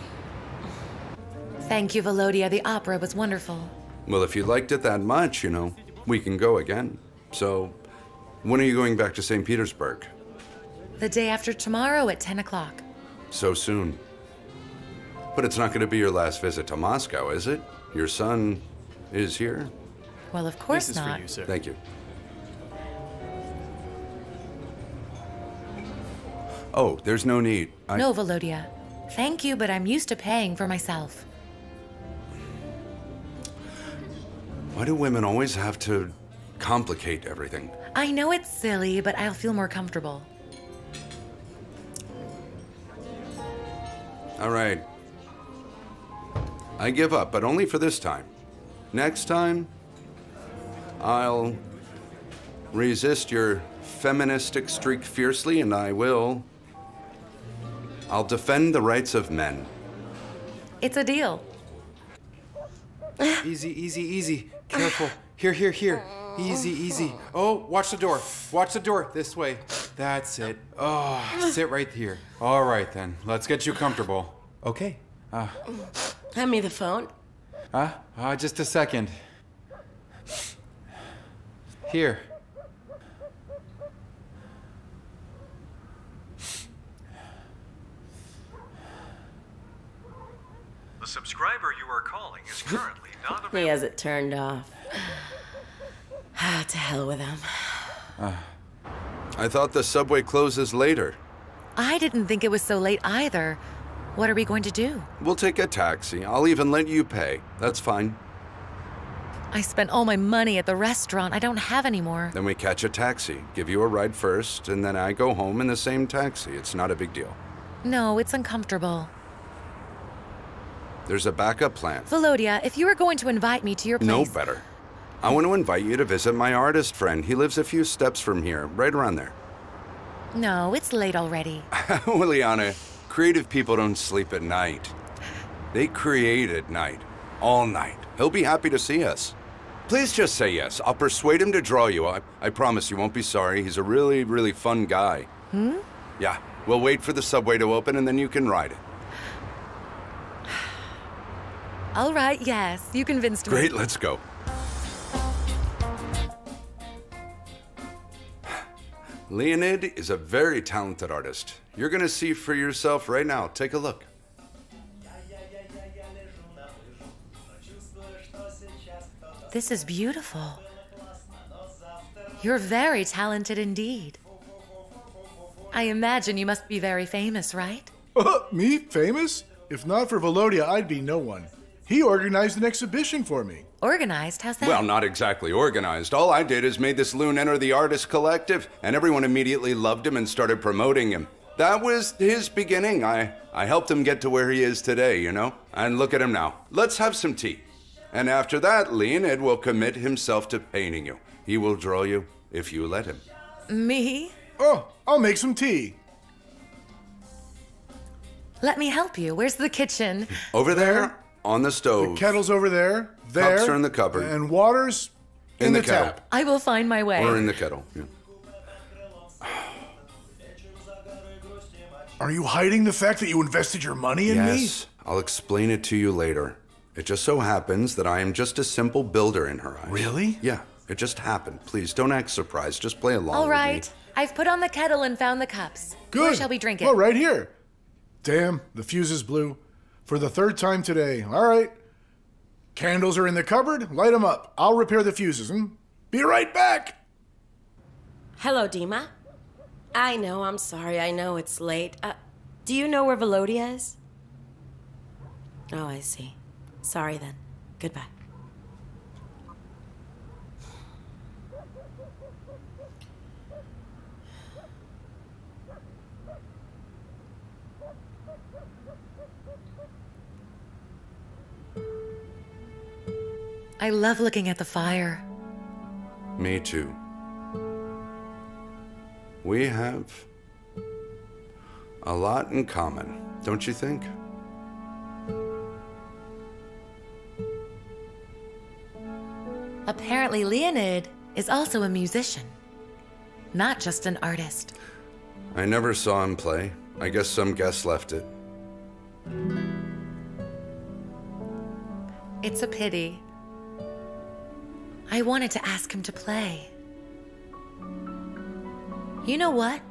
Thank you, Volodya. The opera was wonderful. Well, if you liked it that much, you know, we can go again. So, when are you going back to St. Petersburg? The day after tomorrow at 10 o'clock. So soon. But it's not going to be your last visit to Moscow, is it? Your son is here? Well, of course not. For you, sir. Thank you. Oh, there's no need. I... No, Volodya. Thank you, but I'm used to paying for myself. Why do women always have to complicate everything? I know it's silly, but I'll feel more comfortable. All right. I give up, but only for this time. Next time, I'll resist your feministic streak fiercely, and I will. I'll defend the rights of men. It's a deal. Easy, easy, easy. Careful. Here, here, here. Easy, easy. Oh, watch the door. Watch the door. This way. That's it. Oh, sit right here. All right, then. Let's get you comfortable. Okay. Uh, Hand me the phone. uh, uh just a second. Here. Subscriber you are calling is currently not available. He has it turned off. Ah, to hell with him. I thought the subway closes later. I didn't think it was so late either. What are we going to do? We'll take a taxi. I'll even let you pay. That's fine. I spent all my money at the restaurant. I don't have any more. Then we catch a taxi, give you a ride first, and then I go home in the same taxi. It's not a big deal. No, it's uncomfortable. There's a backup plan. Volodya, if you were going to invite me to your place. No better. I want to invite you to visit my artist friend. He lives a few steps from here, right around there. No, it's late already. Uliana, creative people don't sleep at night. They create at night, all night. He'll be happy to see us. Please just say yes. I'll persuade him to draw you. I, I promise you won't be sorry. He's a really, really fun guy. Hmm? Yeah, we'll wait for the subway to open and then you can ride it. All right, yes, you convinced me. Great, let's go. Leonid is a very talented artist. You're gonna see for yourself right now. Take a look. This is beautiful. You're very talented indeed. I imagine you must be very famous, right? Uh, me? Famous? If not for Velodia, I'd be no one. He organized an exhibition for me. Organized? How's that? Well, not exactly organized. All I did is made this loon enter the artist collective, and everyone immediately loved him and started promoting him. That was his beginning. I, I helped him get to where he is today, you know? And look at him now. Let's have some tea. And after that, Leonid will commit himself to painting you. He will draw you if you let him. Me? Oh, I'll make some tea. Let me help you. Where's the kitchen? Over there, on the stove. The Kettle's over there. There. Cups are in the cupboard. And water's in, In the, the kettle. tap. I will find my way. Or in the kettle. Yeah. Are you hiding the fact that you invested your money in me? yes, I'll explain it to you later. It just so happens that I am just a simple builder in her eyes. Really? Yeah, it just happened. Please don't act surprised. Just play along All right. with me. I've put on the kettle and found the cups. Good. Where shall we drink it? Oh, right here. Damn, the fuse is blue. For the third time today. All right. Candles are in the cupboard. Light them up. I'll repair the fuses. Hmm? Be right back. Hello, Dima. I know, I'm sorry. I know it's late. Uh, do you know where Volodya is? Oh, I see. Sorry then. Goodbye. I love looking at the fire. Me too. We have a lot in common, don't you think? Apparently, Leonid is also a musician, not just an artist. I never saw him play. I guess some guest left it. It's a pity. I wanted to ask him to play. You know what?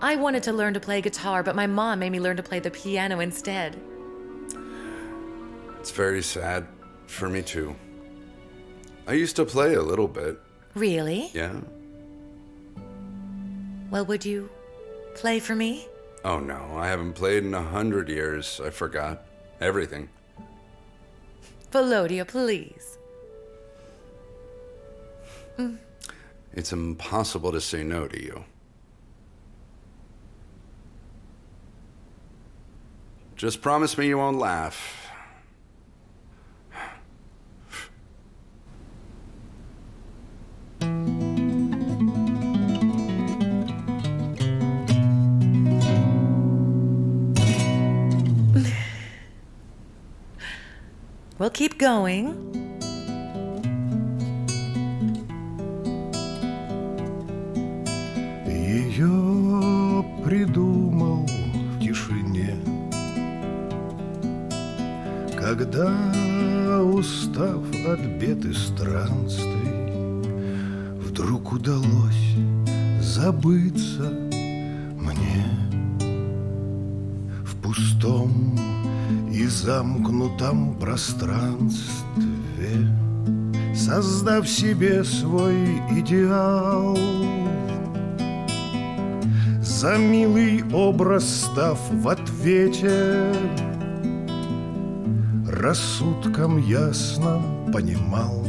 I wanted to learn to play guitar, but my mom made me learn to play the piano instead. It's very sad for me too. I used to play a little bit. Really? Yeah. Well, would you play for me? Oh no, I haven't played in a hundred years. I forgot everything. Volodya, please. It's impossible to say no to you. Just promise me you won't laugh. We'll keep going. Когда, устав от бед и странствий Вдруг удалось забыться мне В пустом и замкнутом пространстве Создав себе свой идеал. За милый образ став в ответе Рассудком ясно понимал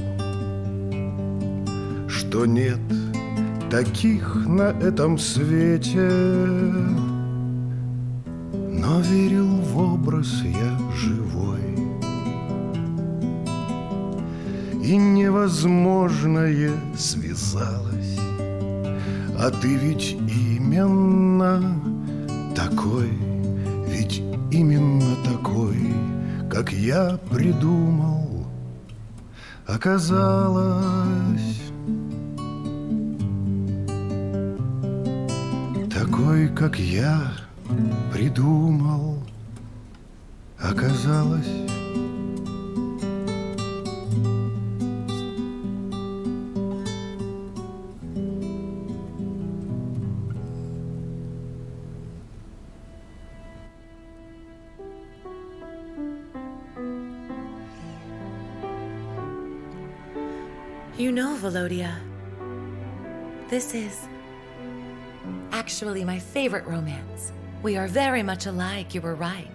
Что нет таких на этом свете. Но верил в образ я живой. И невозможное связалось А ты ведь именно такой Ведь именно такой, как я придумал Оказалось Такой, как я придумал Оказалось You this is actually my favorite romance. We are very much alike, you were right.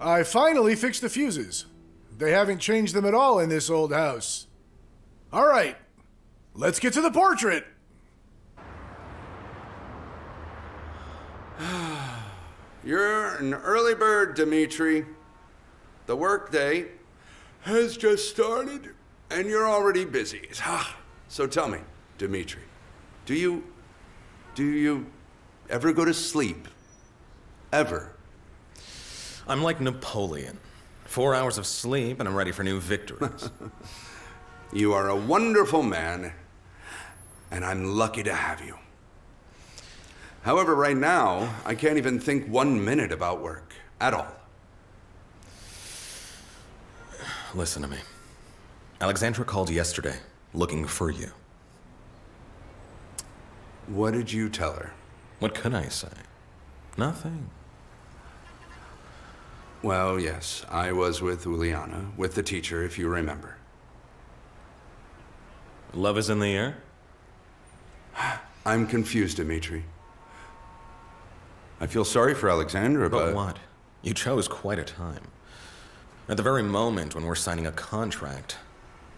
I finally fixed the fuses. They haven't changed them at all in this old house. All right, let's get to the portrait. You're an early bird, Dimitri. The workday has just started, and you're already busy. Ah, so tell me, Dimitri, do you. do you ever go to sleep? Ever? I'm like Napoleon. Four hours of sleep, and I'm ready for new victories. You are a wonderful man, and I'm lucky to have you. However, right now, I can't even think one minute about work at all. Listen to me. Alexandra called yesterday, looking for you. What did you tell her? What could I say? Nothing. Well, yes, I was with Uliana, with the teacher, if you remember. Love is in the air? I'm confused, Dimitri. I feel sorry for Alexandra, but. But what? You chose quite a time. At the very moment when we're signing a contract,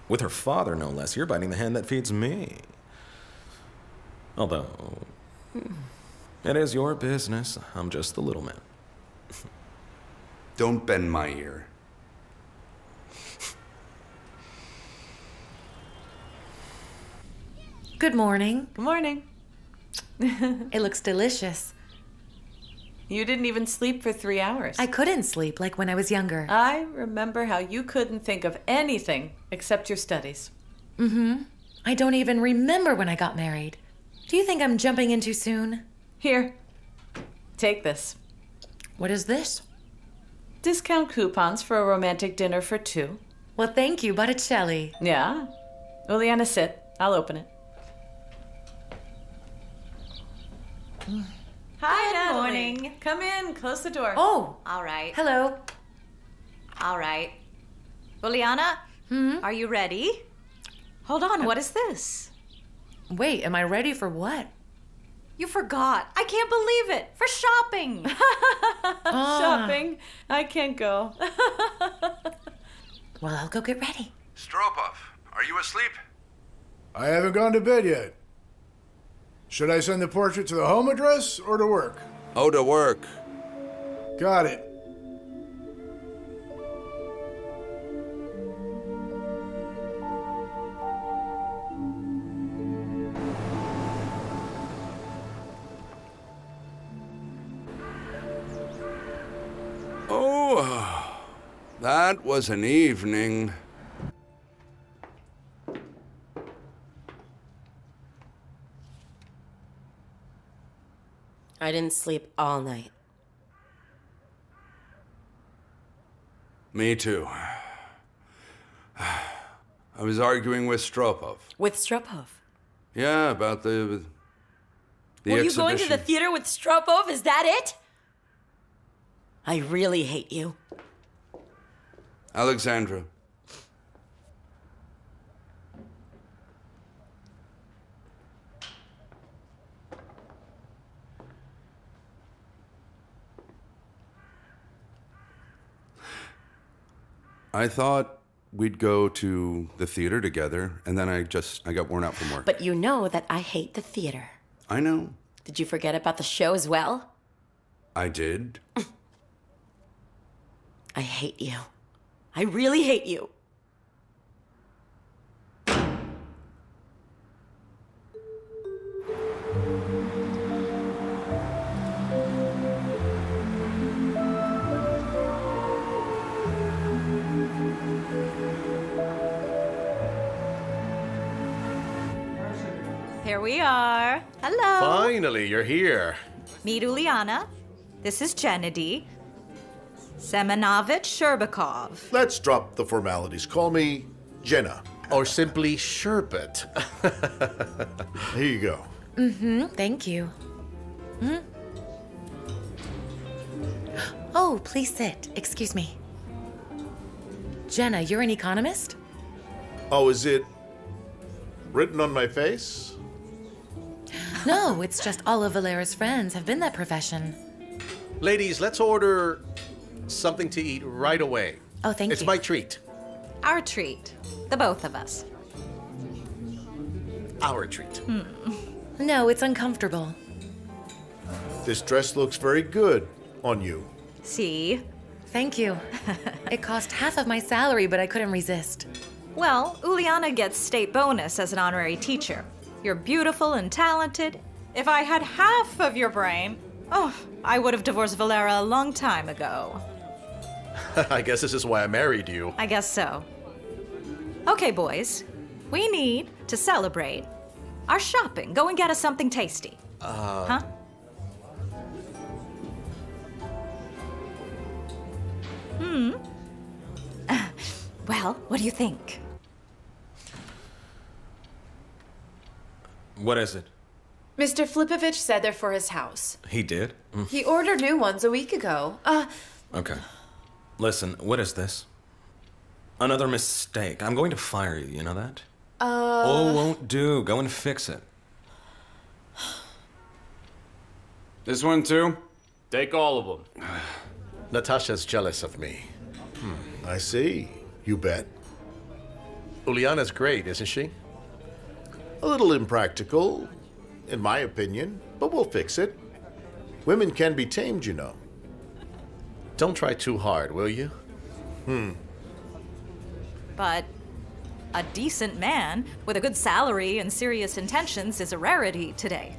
with her father no less, you're biting the hand that feeds me. Although, hmm. it is your business. I'm just the little man. Don't bend my ear. Good morning. Good morning. it looks delicious. You didn't even sleep for three hours. I couldn't sleep like when I was younger. I remember how you couldn't think of anything except your studies. Mm hmm. I don't even remember when I got married. Do you think I'm jumping in too soon? Here, take this. What is this? Discount coupons for a romantic dinner for two. Well, thank you, Botticelli. Yeah. Uliana, sit. I'll open it. Hi, Good Natalie. morning. Come in. Close the door. Oh, All right. hello. All right. Uliana, hmm? are you ready? Hold on, what is this? Wait, am I ready for what? You forgot. I can't believe it. For shopping. Ah. Shopping. I can't go. Well, I'll go get ready. Stropov, are you asleep? I haven't gone to bed yet. Should I send the portrait to the home address or to work? Oh, to work. Got it. Oh, that was an evening. I didn't sleep all night. Me too. I was arguing with Stropov. With Stropov. Yeah, about the the Were you going to the theater with Stropov? Is that it? I really hate you. Alexandra. I thought we'd go to the theater together, and then I just I got worn out from work. But you know that I hate the theater. I know. Did you forget about the show as well? I did. I hate you. I really hate you. Here we are. Hello. Finally, you're here. Meet Uliana. This is Gennady. Semenovich Sherbakov. Let's drop the formalities. Call me Jenna. Or simply Sherbet. Here you go. Mm-hmm. Thank you. Hmm? Oh, please sit. Excuse me. Jenna, you're an economist? Oh, is it written on my face? No, it's just all of Valera's friends have been that profession. Ladies, let's order something to eat right away. Oh, thank it's you. It's my treat. Our treat. The both of us. Our treat. Hmm. No, it's uncomfortable. This dress looks very good on you. See? Thank you. it cost half of my salary, but I couldn't resist. Well, Uliana gets state bonus as an honorary teacher. You're beautiful and talented. If I had half of your brain, oh, I would have divorced Valera a long time ago. I guess this is why I married you. I guess so. Okay, boys. We need to celebrate our shopping. Go and get us something tasty. Uh, Huh? Hmm. well, what do you think? What is it? Mr. Filipovich said they're for his house. He did? Mm, He ordered new ones a week ago. Uh, Okay. Listen, what is this? Another mistake. I'm going to fire you, you know that? uh. oh, won't do. Go and fix it. This one too? Take all of them. Natasha's jealous of me. Hmm, I see. You bet. Uliana's great, isn't she? A little impractical, in my opinion, but we'll fix it. Women can be tamed, you know. Don't try too hard, will you? Hmm. But a decent man with a good salary and serious intentions is a rarity today.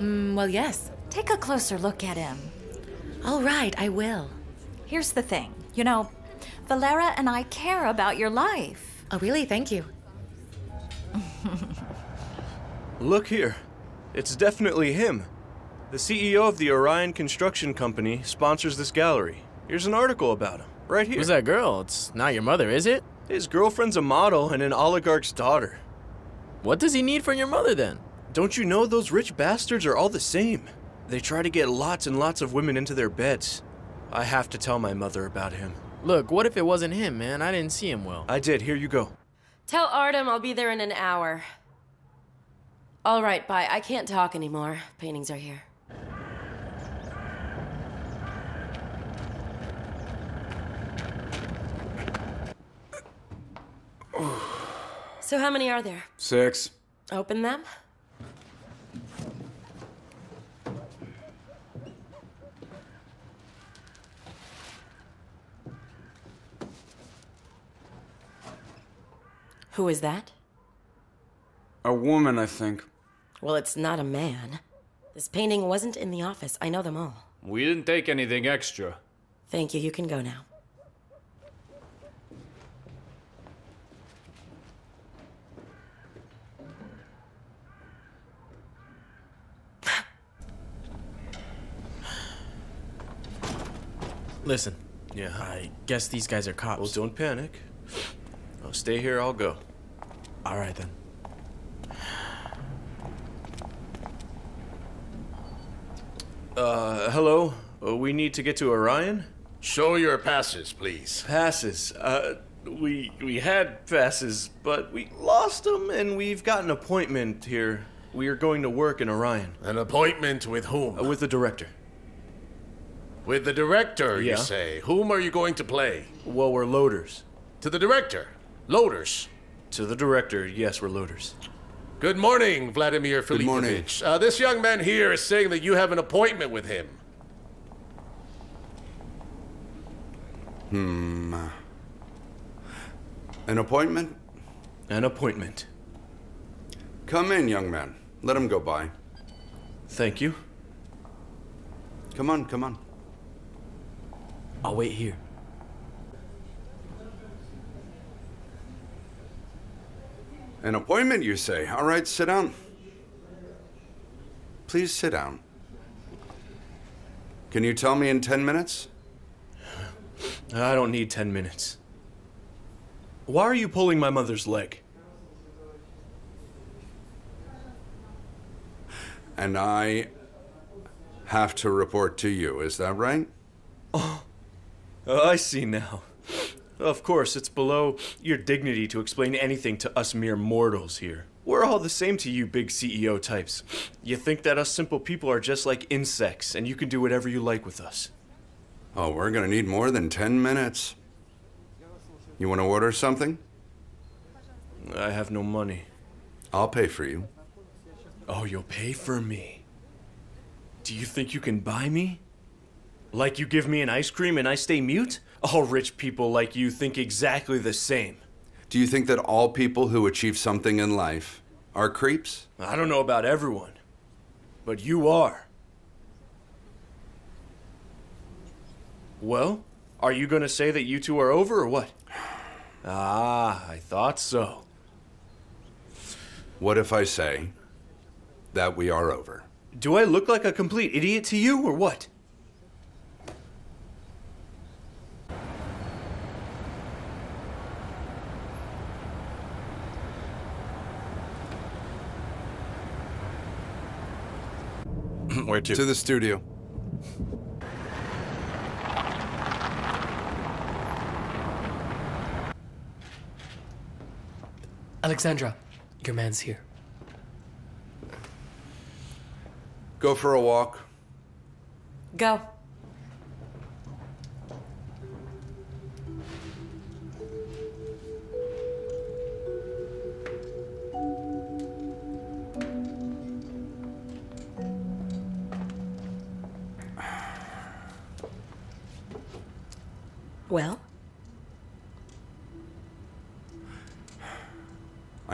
Mm, well, yes. Take a closer look at him. All right, I will. Here's the thing you know, Valera and I care about your life. Oh, really? Thank you. Look here. It's definitely him. The CEO of the Orion Construction Company sponsors this gallery. Here's an article about him, right here. Who's that girl? It's not your mother, is it? His girlfriend's a model and an oligarch's daughter. What does he need from your mother then? Don't you know those rich bastards are all the same? They try to get lots and lots of women into their beds. I have to tell my mother about him. Look, what if it wasn't him, man? I didn't see him well. I did. Here you go. Tell Artem I'll be there in an hour. All right, bye. I can't talk anymore. Paintings are here. So, how many are there? Six. Open them? Who is that? A woman, I think. Well, it's not a man. This painting wasn't in the office. I know them all. We didn't take anything extra. Thank you. You can go now. Listen. Yeah. I guess these guys are cops. Well, don't panic. I'll stay here. I'll go. All right then. Uh, hello. Uh, we need to get to Orion. Show your passes, please. Passes. Uh, we we had passes, but we lost them, and we've got an appointment here. We are going to work in Orion. An appointment with whom? Uh, with the director. With the director, Yeah. you say. Whom are you going to play? Well, we're loaders. To the director. Loaders. To the director, yes, we're loaders. Good morning, Vladimir Filipovich. morning. Uh, this young man here is saying that you have an appointment with him. Hmm. An appointment? An appointment. Come in, young man. Let him go by. Thank you. Come on, come on. I'll wait here. An appointment, you say? All right, sit down. Please sit down. Can you tell me in 10 minutes? I don't need 10 minutes. Why are you pulling my mother's leg? And I have to report to you, is that right? Oh, I see now. Of course, it's below your dignity to explain anything to us mere mortals here. We're all the same to you big CEO types. You think that us simple people are just like insects and you can do whatever you like with us. Oh, we're gonna need more than 10 minutes. You wanna order something? I have no money. I'll pay for you. Oh, you'll pay for me. Do you think you can buy me? Like you give me an ice cream and I stay mute? All rich people like you think exactly the same. Do you think that all people who achieve something in life are creeps? I don't know about everyone, but you are. Well, are you gonna say that you two are over or what? Ah, I thought so. What if I say that we are over? Do I look like a complete idiot to you or what? Where to? To the studio. Alexandra, your man's here. Go for a walk. Go.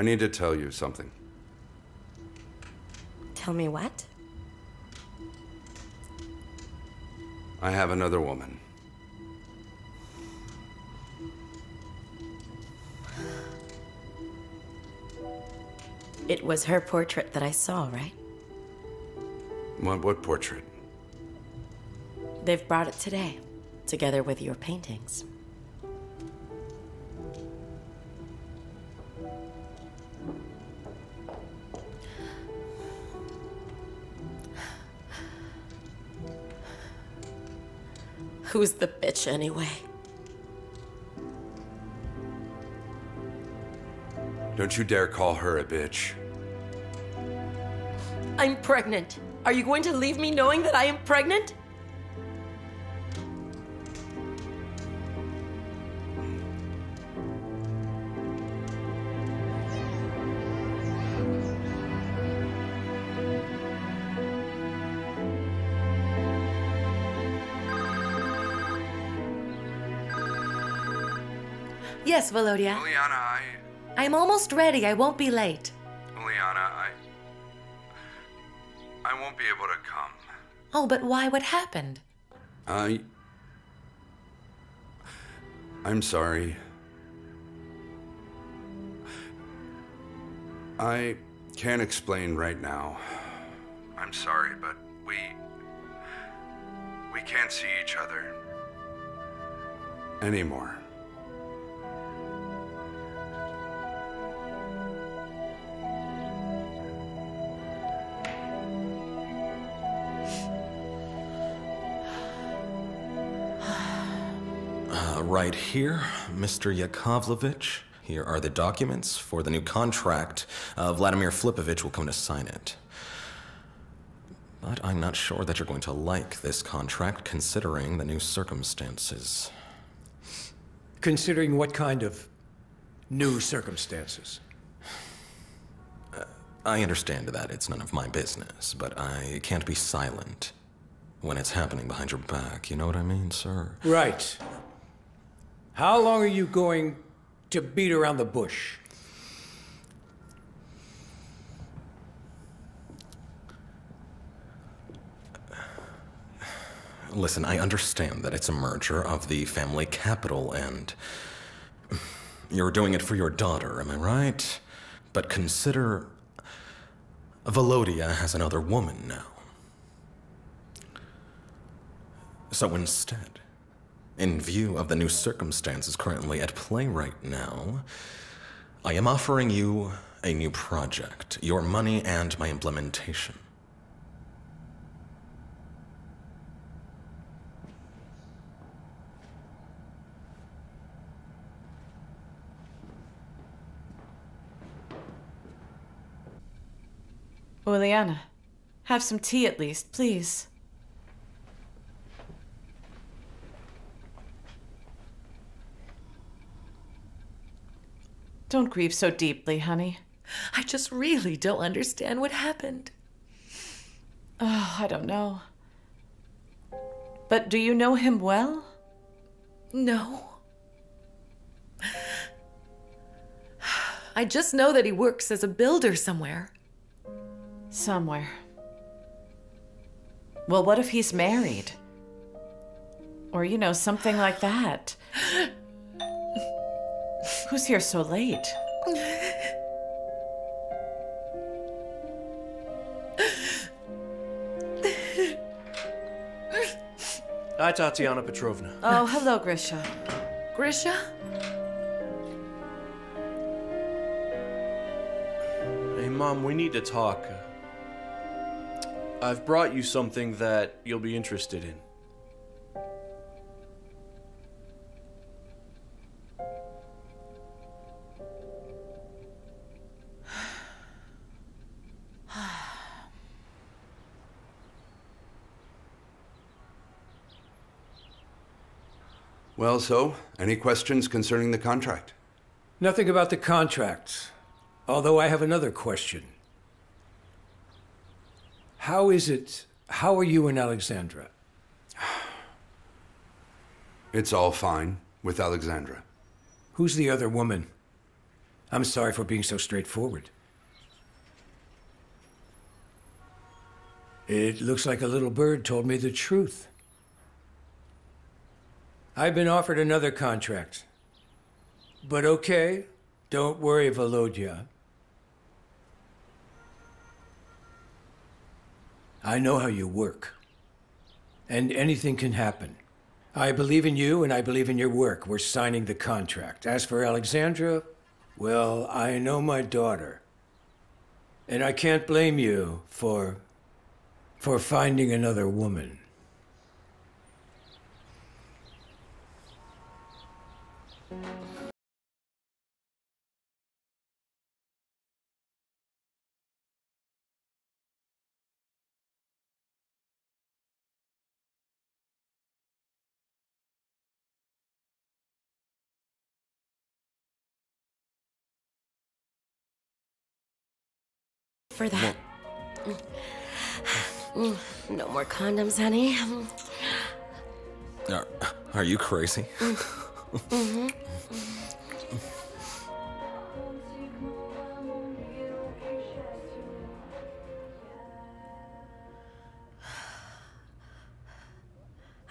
Need to tell you something. tell me what? I have another woman. It was her portrait that I saw, right? What, what portrait? They've brought it today, together with your paintings. Who's the bitch anyway? Don't you dare call her a bitch. I'm pregnant. Are you going to leave me knowing that I am pregnant? Yes, Volodya. Uliana, I. I'm almost ready. I won't be late. Uliana, I. I won't be able to come. Oh, but why? What happened? I. I'm sorry. I can't explain right now. I'm sorry, but we. We can't see each other. Anymore. Right here, Mr. Yakovlevich. Here are the documents for the new contract. Uh, Vladimir Filipovich will come to sign it. But I'm not sure that you're going to like this contract considering the new circumstances. Considering what kind of new circumstances? I understand that it's none of my business, but I can't be silent when it's happening behind your back. You know what I mean, sir? Right. How long are you going to beat around the bush? Listen, I understand that it's a merger of the family capital and. You're doing it for your daughter, am I right? But consider. Volodya has another woman now. So instead, in view of the new circumstances currently at play right now, I am offering you a new project, your money and my implementation. Uliana, have some tea at least, please. Don't grieve so deeply, honey. I just really don't understand what happened. Oh, I don't know. But do you know him well? No. I just know that he works as a builder somewhere. Somewhere. Well, what if he's married? Or, you know, something like that. Who's here so late? Hi, Tatiana Petrovna. Oh, hello, Grisha. Grisha? Hey, Mom, we need to talk. Uh, I've brought you something that you'll be interested in. Well, so, any questions concerning the contract? Nothing about the contract. Although I have another question. How is it? How are you and Alexandra? It's all fine with Alexandra. Who's the other woman? I'm sorry for being so straightforward. It looks like a little bird told me the truth. I've been offered another contract. But okay, don't worry, Volodya. I know how you work. And anything can happen. I believe in you and I believe in your work. We're signing the contract. As for Alexandra, well, I know my daughter. And I can't blame you for. for finding another woman. For that. Mm, No more condoms, honey. Are, are you crazy? Mhm.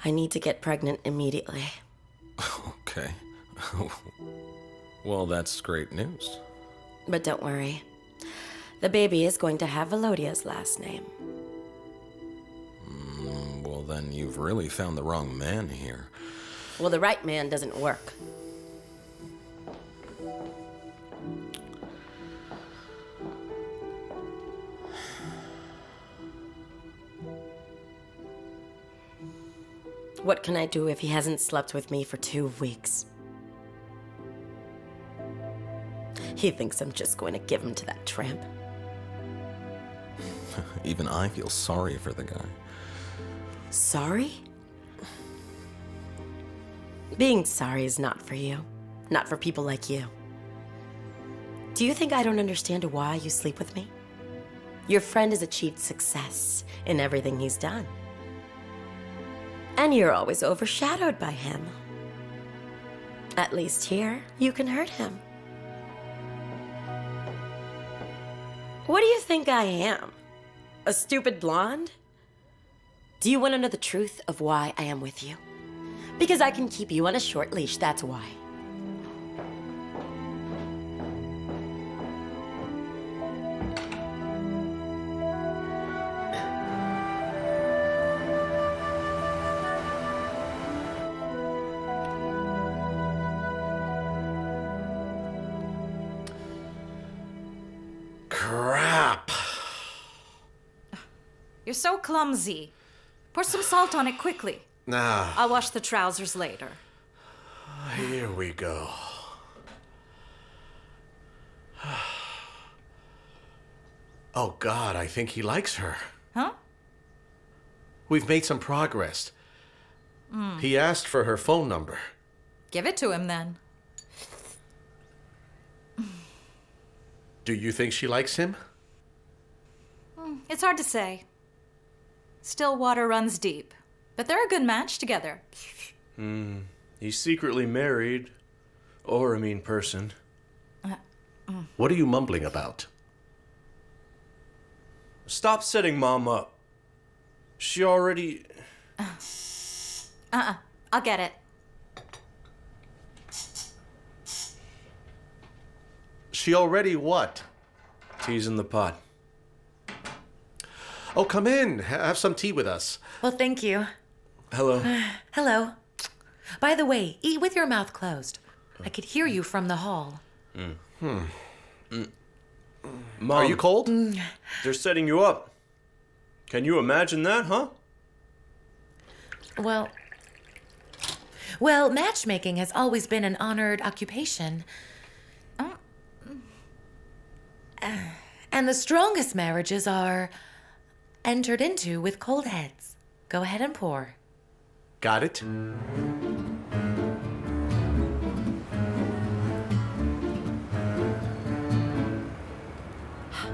I need to get pregnant immediately. Okay. well, that's great news. But don't worry. The baby is going to have Volodya's last name. Mm, well, then you've really found the wrong man here. Well, the right man doesn't work. What can I do if he hasn't slept with me for two weeks? He thinks I'm just going to give him to that tramp. Even I feel sorry for the guy. Sorry? Being sorry is not for you. Not for people like you. Do you think I don't understand why you sleep with me? Your friend has achieved success in everything he's done. And you're always overshadowed by him. At least here, you can hurt him. What do you think I am? A stupid blonde? Do you want to know the truth of why I am with you? Because I can keep you on a short leash, that's why. Clumsy. Pour some salt on it quickly. Nah. I'll wash the trousers later. here we go. Oh, God, I think he likes her. Huh? We've made some progress. Hmm. He asked for her phone number. Give it to him then. Do you think she likes him? Hmm, It's hard to say. Still water runs deep. But they're a good match together. Hmm. He's secretly married. Or a mean person. Uh, mm. What are you mumbling about? Stop setting mom up. She already. Uh, uh-uh. I'll get it. She already what? Tea's in the pot. Oh, come in. Have some tea with us. Well, thank you. Hello. Hello. By the way, eat with your mouth closed. I could hear you from the hall. Hmm. Mom, Are you cold? They're setting you up. Can you imagine that, huh? Well, well, matchmaking has always been an honored occupation. Uh, And the strongest marriages are entered into with cold heads. Go ahead and pour. Got it?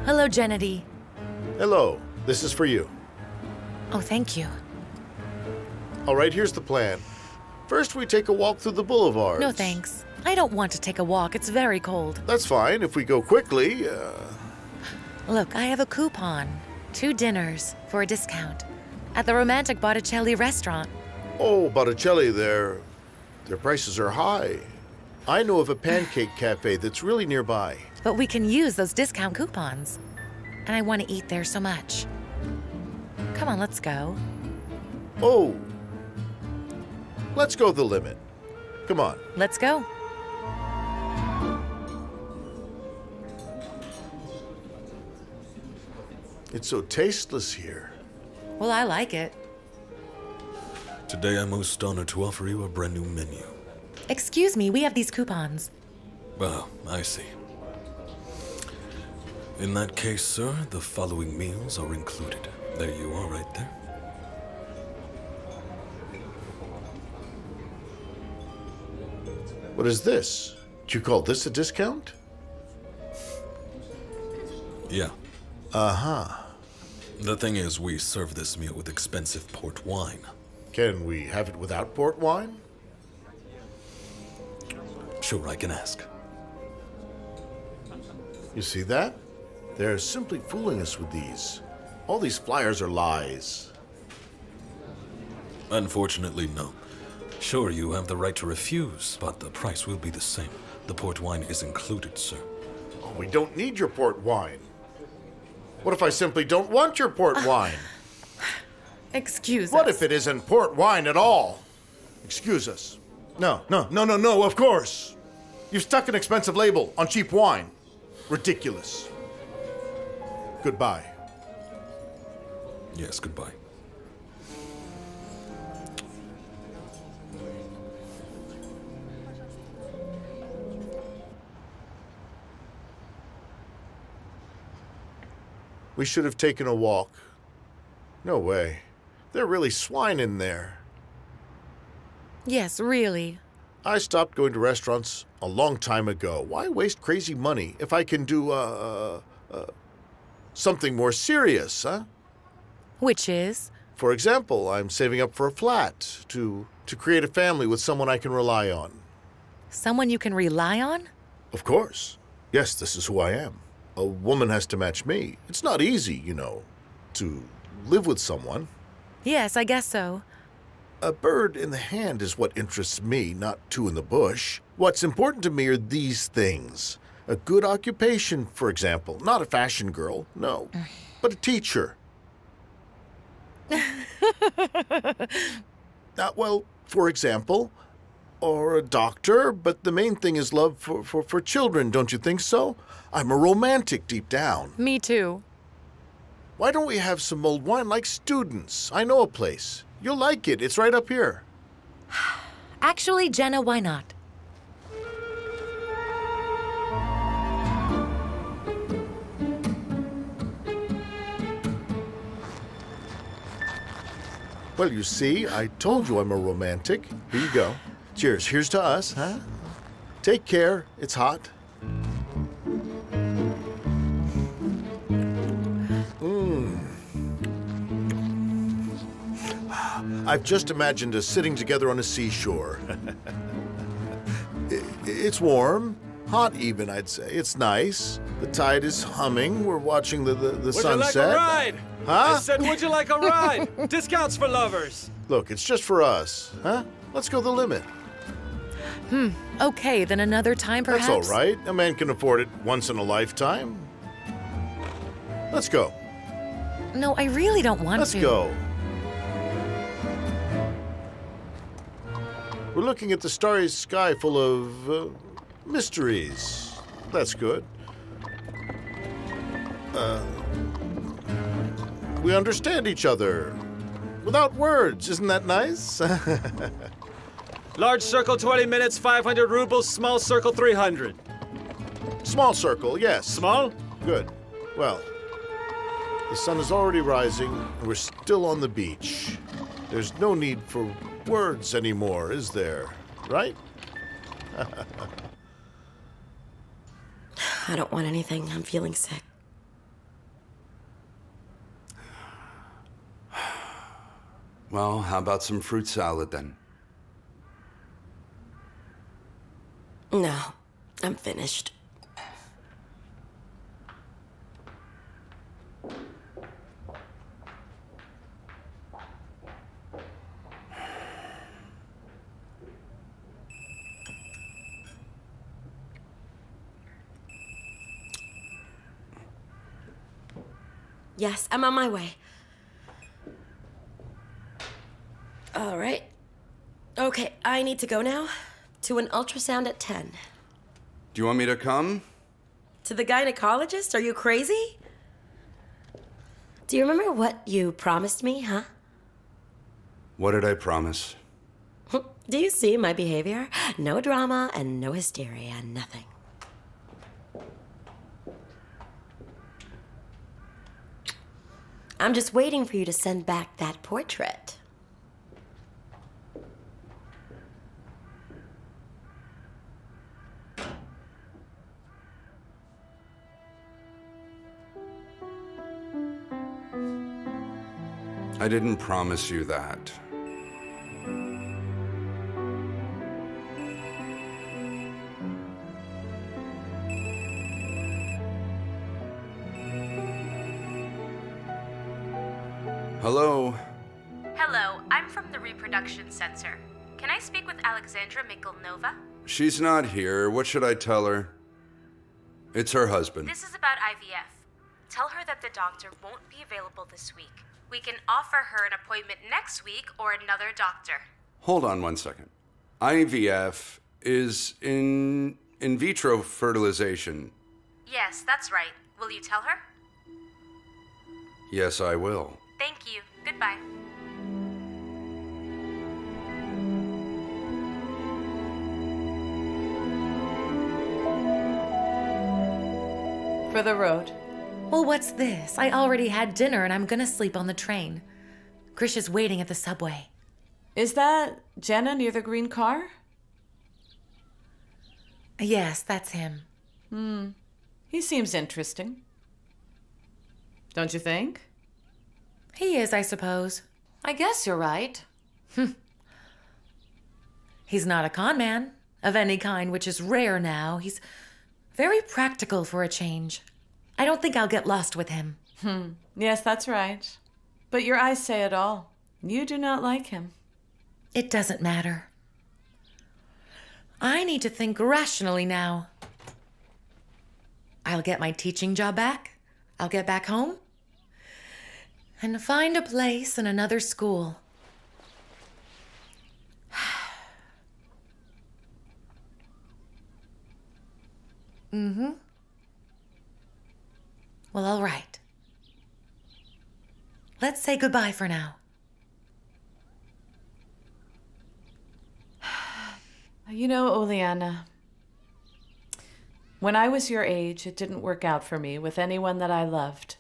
Hello, Gennady. Hello, this is for you. Oh, thank you. All right, here's the plan. First, we take a walk through the boulevard. No thanks. I don't want to take a walk. It's very cold. That's fine if we go quickly. Uh, Look, I have a coupon. Two dinners for a discount at the romantic Botticelli restaurant. oh, Botticelli, their their prices are high. I know of a pancake cafe that's really nearby. But we can use those discount coupons. And I want to eat there so much. Come on, let's go. Oh, let's go the limit. Come on. Let's go. It's so tasteless here. Well, I like it. Today I'm most honored to offer you a brand new menu. Excuse me, we have these coupons. Oh, I see. In that case, sir, the following meals are included. There you are, right there. What is this? Do you call this a discount? Yeah. Uh huh. The thing is, we serve this meal with expensive port wine. Can we have it without port wine? Sure, I can ask. You see that? They're simply fooling us with these. All these flyers are lies. Unfortunately, no. Sure, you have the right to refuse, but the price will be the same. The port wine is included, sir. Oh, we don't need your port wine. What if I simply don't want your port ah. wine? Excuse What us. if it isn't port wine at all? Excuse us. No, no, no, no, no, of course. You've stuck an expensive label on cheap wine. Ridiculous. Goodbye. Yes, goodbye. We should have taken a walk. No way. They're really swine in there. Yes, really. I stopped going to restaurants a long time ago. Why waste crazy money if I can do, uh, uh, uh something more serious, huh? Which is? For example, I'm saving up for a flat to to create a family with someone I can rely on. Someone you can rely on? Of course. Yes, this is who I am. A woman has to match me. It's not easy, you know, to live with someone. Yes, I guess so. A bird in the hand is what interests me, not two in the bush. What's important to me are these things. A good occupation, for example. Not a fashion girl, no, but a teacher. Uh, well, for example, or a doctor, but the main thing is love for, for, for children, don't you think so? I'm a romantic deep down. Me too. Why don't we have some mulled wine like students? I know a place. You'll like it. It's right up here. Actually, Jenna, why not? Well, you see, I told you I'm a romantic. Here you go. Cheers. Here's to us, huh? Take care. It's hot. Mmm. I've just imagined us sitting together on a seashore. It's warm, hot even, I'd say. It's nice. The tide is humming. We're watching the, the, the Would sunset. you like a ride? Huh? I said, would you like a ride? Discounts for lovers. Look, it's just for us, huh? Let's go the limit. Hmm. Okay, then another time perhaps? That's all right. A man can afford it once in a lifetime. Let's go. No, I really don't want to. Let's go. We're looking at the starry sky full of uh, mysteries. That's good. Uh, we understand each other without words. Isn't that nice? Large circle, 20 minutes, 500 rubles. Small circle, 300. Small circle, yes. Small? Good. Well, the sun is already rising, and we're still on the beach. There's no need for words anymore, is there? Right? I don't want anything. I'm feeling sick. Well, how about some fruit salad then? No, I'm finished. Yes, I'm on my way. All right. Okay, I need to go now to an ultrasound at 10. Do you want me to come? To the gynecologist? Are you crazy? Do you remember what you promised me, huh? What did I promise? Do you see my behavior? No drama and no hysteria, nothing. I'm just waiting for you to send back that portrait. I didn't promise you that. Hello? Hello, I'm from the Reproduction Center. Can I speak with Alexandra Mikulnova? She's not here. What should I tell her? It's her husband. This is about IVF. Tell her that the doctor won't be available this week. We can offer her an appointment next week or another doctor. Hold on one second. IVF is in in vitro fertilization. Yes, that's right. Will you tell her? Yes, I will. Thank you. Goodbye. For the road. Well, what's this? I already had dinner and I'm gonna sleep on the train. Krish is waiting at the subway. Is that Jenna near the green car? Yes, that's him. Hmm. He seems interesting. Don't you think? He is, I suppose. I guess you're right. Hm He's not a con man of any kind, which is rare now. He's very practical for a change. I don't think I'll get lost with him. Hmm. Yes, that's right. But your eyes say it all. You do not like him. It doesn't matter. I need to think rationally now. I'll get my teaching job back. I'll get back home and find a place in another school. mm hmm. Well, all right. Let's say goodbye for now. You know, Uliana, when I was your age, it didn't work out for me with anyone that I loved.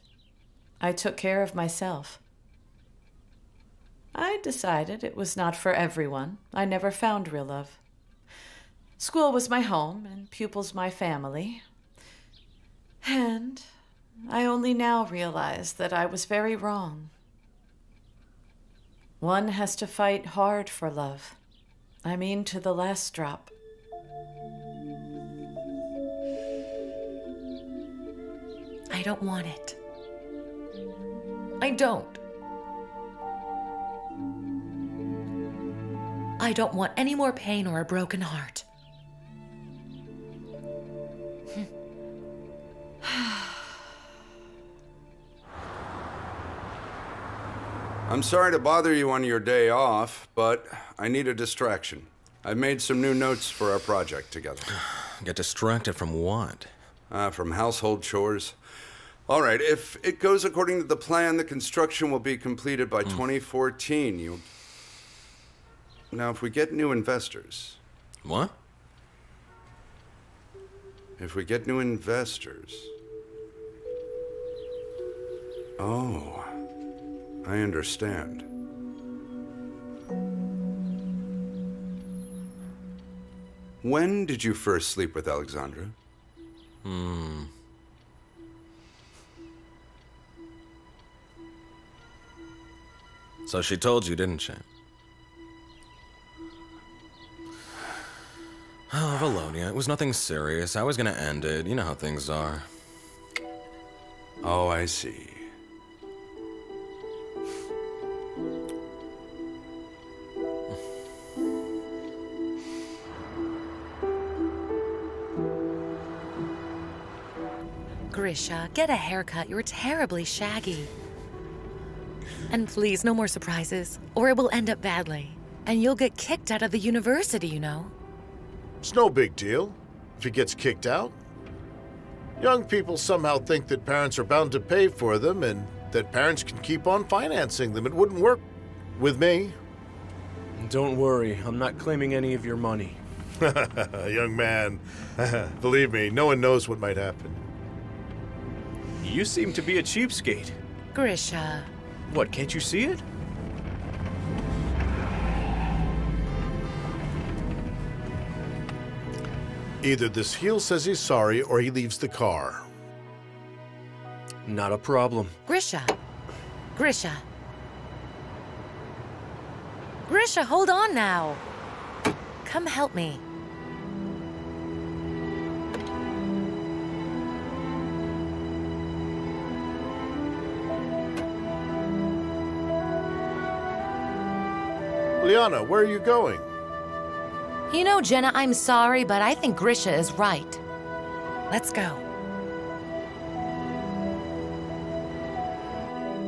I took care of myself. I decided it was not for everyone. I never found real love. School was my home, and pupils my family. And I only now realize that I was very wrong. One has to fight hard for love. I mean, to the last drop. I don't want it. I don't. I don't want any more pain or a broken heart. I'm sorry to bother you on your day off, but I need a distraction. I've made some new notes for our project together. Get distracted from what? Uh, from household chores. All right, if it goes according to the plan, the construction will be completed by 2014. You. Now, if we get new investors. What? If we get new investors. Oh, I understand. When did you first sleep with Alexandra? Hmm. So she told you, didn't she? Oh, Volodya, it was nothing serious. I was gonna end it. You know how things are. Oh, I see. Grisha, get a haircut. You're terribly shaggy. And please, no more surprises, or it will end up badly. And you'll get kicked out of the university, you know. It's no big deal if he gets kicked out. Young people somehow think that parents are bound to pay for them and that parents can keep on financing them. It wouldn't work with me. Don't worry, I'm not claiming any of your money. Young man, believe me, no one knows what might happen. You seem to be a cheapskate. Grisha. What, can't you see it? Either this heel says he's sorry or he leaves the car. Not a problem. Grisha. Grisha. Grisha, hold on now. Come help me. Liana, where are you going? You know, Jenna, I'm sorry, but I think Grisha is right. Let's go.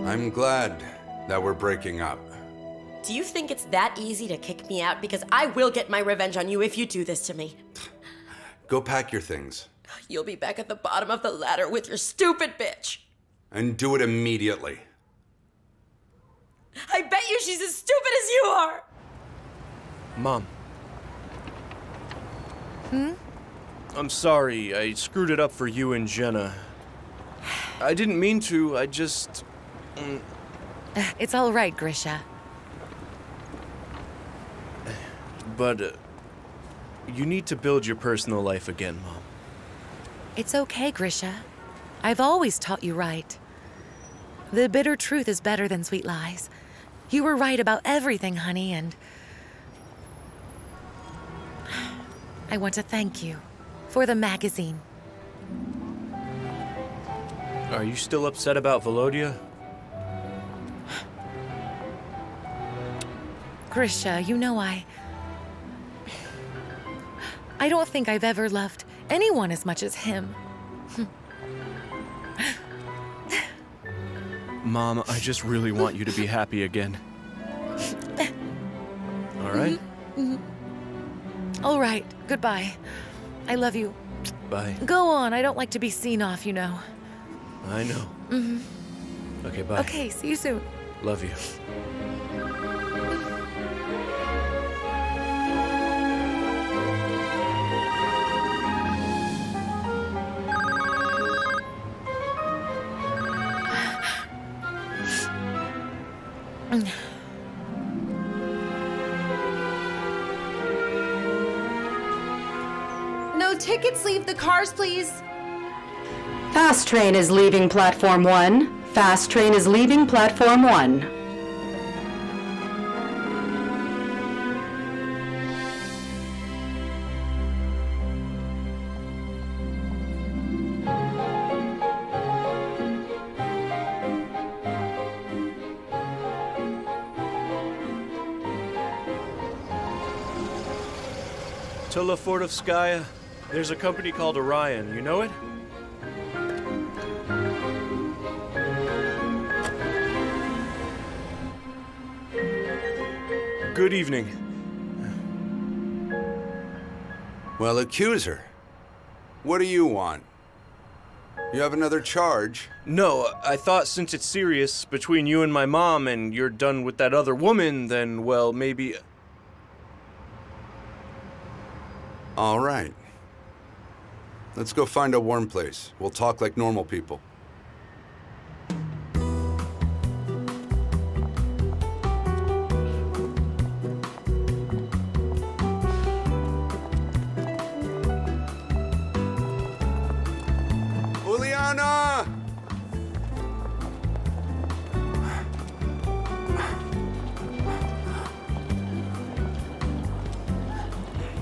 I'm glad that we're breaking up. Do you think it's that easy to kick me out? Because I will get my revenge on you if you do this to me. Go pack your things. You'll be back at the bottom of the ladder with your stupid bitch. And do it immediately. I bet you she's as stupid as you are. Mom, Hmm? I'm sorry. I screwed it up for you and Jenna. I didn't mean to. I just. mm, It's all right, Grisha. But uh, you need to build your personal life again, Mom. It's okay, Grisha. I've always taught you right. The bitter truth is better than sweet lies. You were right about everything, honey, and. I want to thank you for the magazine. Are you still upset about Volodya? Grisha, you know I. I don't think I've ever loved anyone as much as him. Mom, I just really want you to be happy again. All right? Mhm. All right, goodbye. I love you. Bye. Go on, I don't like to be seen off, you know. I know. hmm Okay, bye. Okay, see you soon. Love you. The cars, please? Fast train is leaving platform one. Fast train is leaving platform one. To La Fortovskaya, there's a company called Orion. You know it? Good evening. Well, accuser. What do you want? You have another charge? No, I thought since it's serious between you and my mom and you're done with that other woman, then, well, maybe. All right. Let's go find a warm place. We'll talk like normal people. Uliana!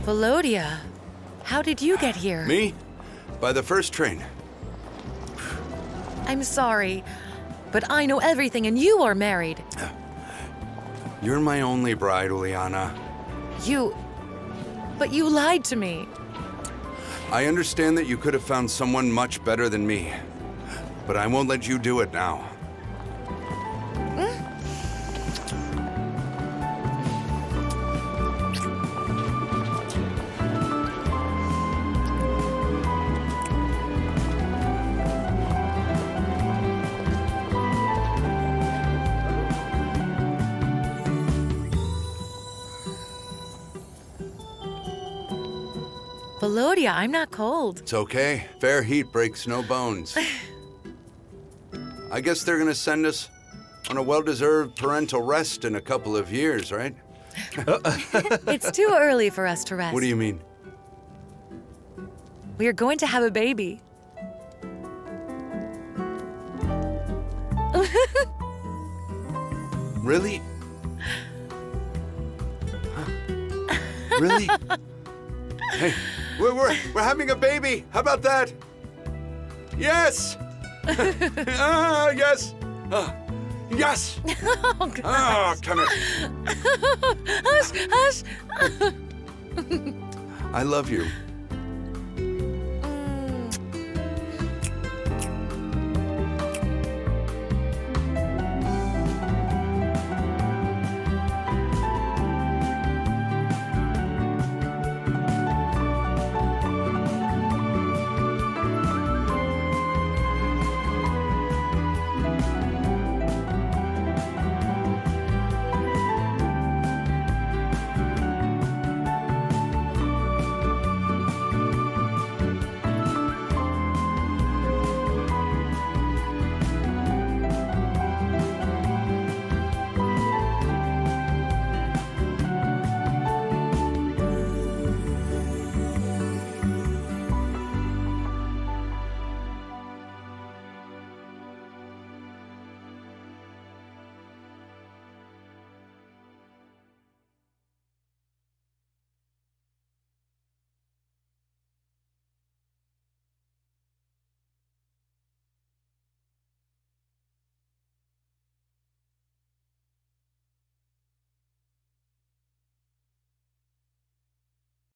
Volodya, how did you get here? Me? By the first train. I'm sorry, but I know everything and you are married. Uh, you're my only bride, Uliana. You. But you lied to me. I understand that you could have found someone much better than me, but I won't let you do it now. Volodya, I'm not cold. It's okay. Fair heat breaks no bones. I guess they're gonna send us on a well-deserved parental rest in a couple of years, right? it's too early for us to rest. What do you mean? We are going to have a baby. Really? Huh? Really? hey, we're, we're, we're having a baby. How about that? Yes! ah, yes! Ah, yes! oh, gosh. Ah, come here. hush, hush. I love you.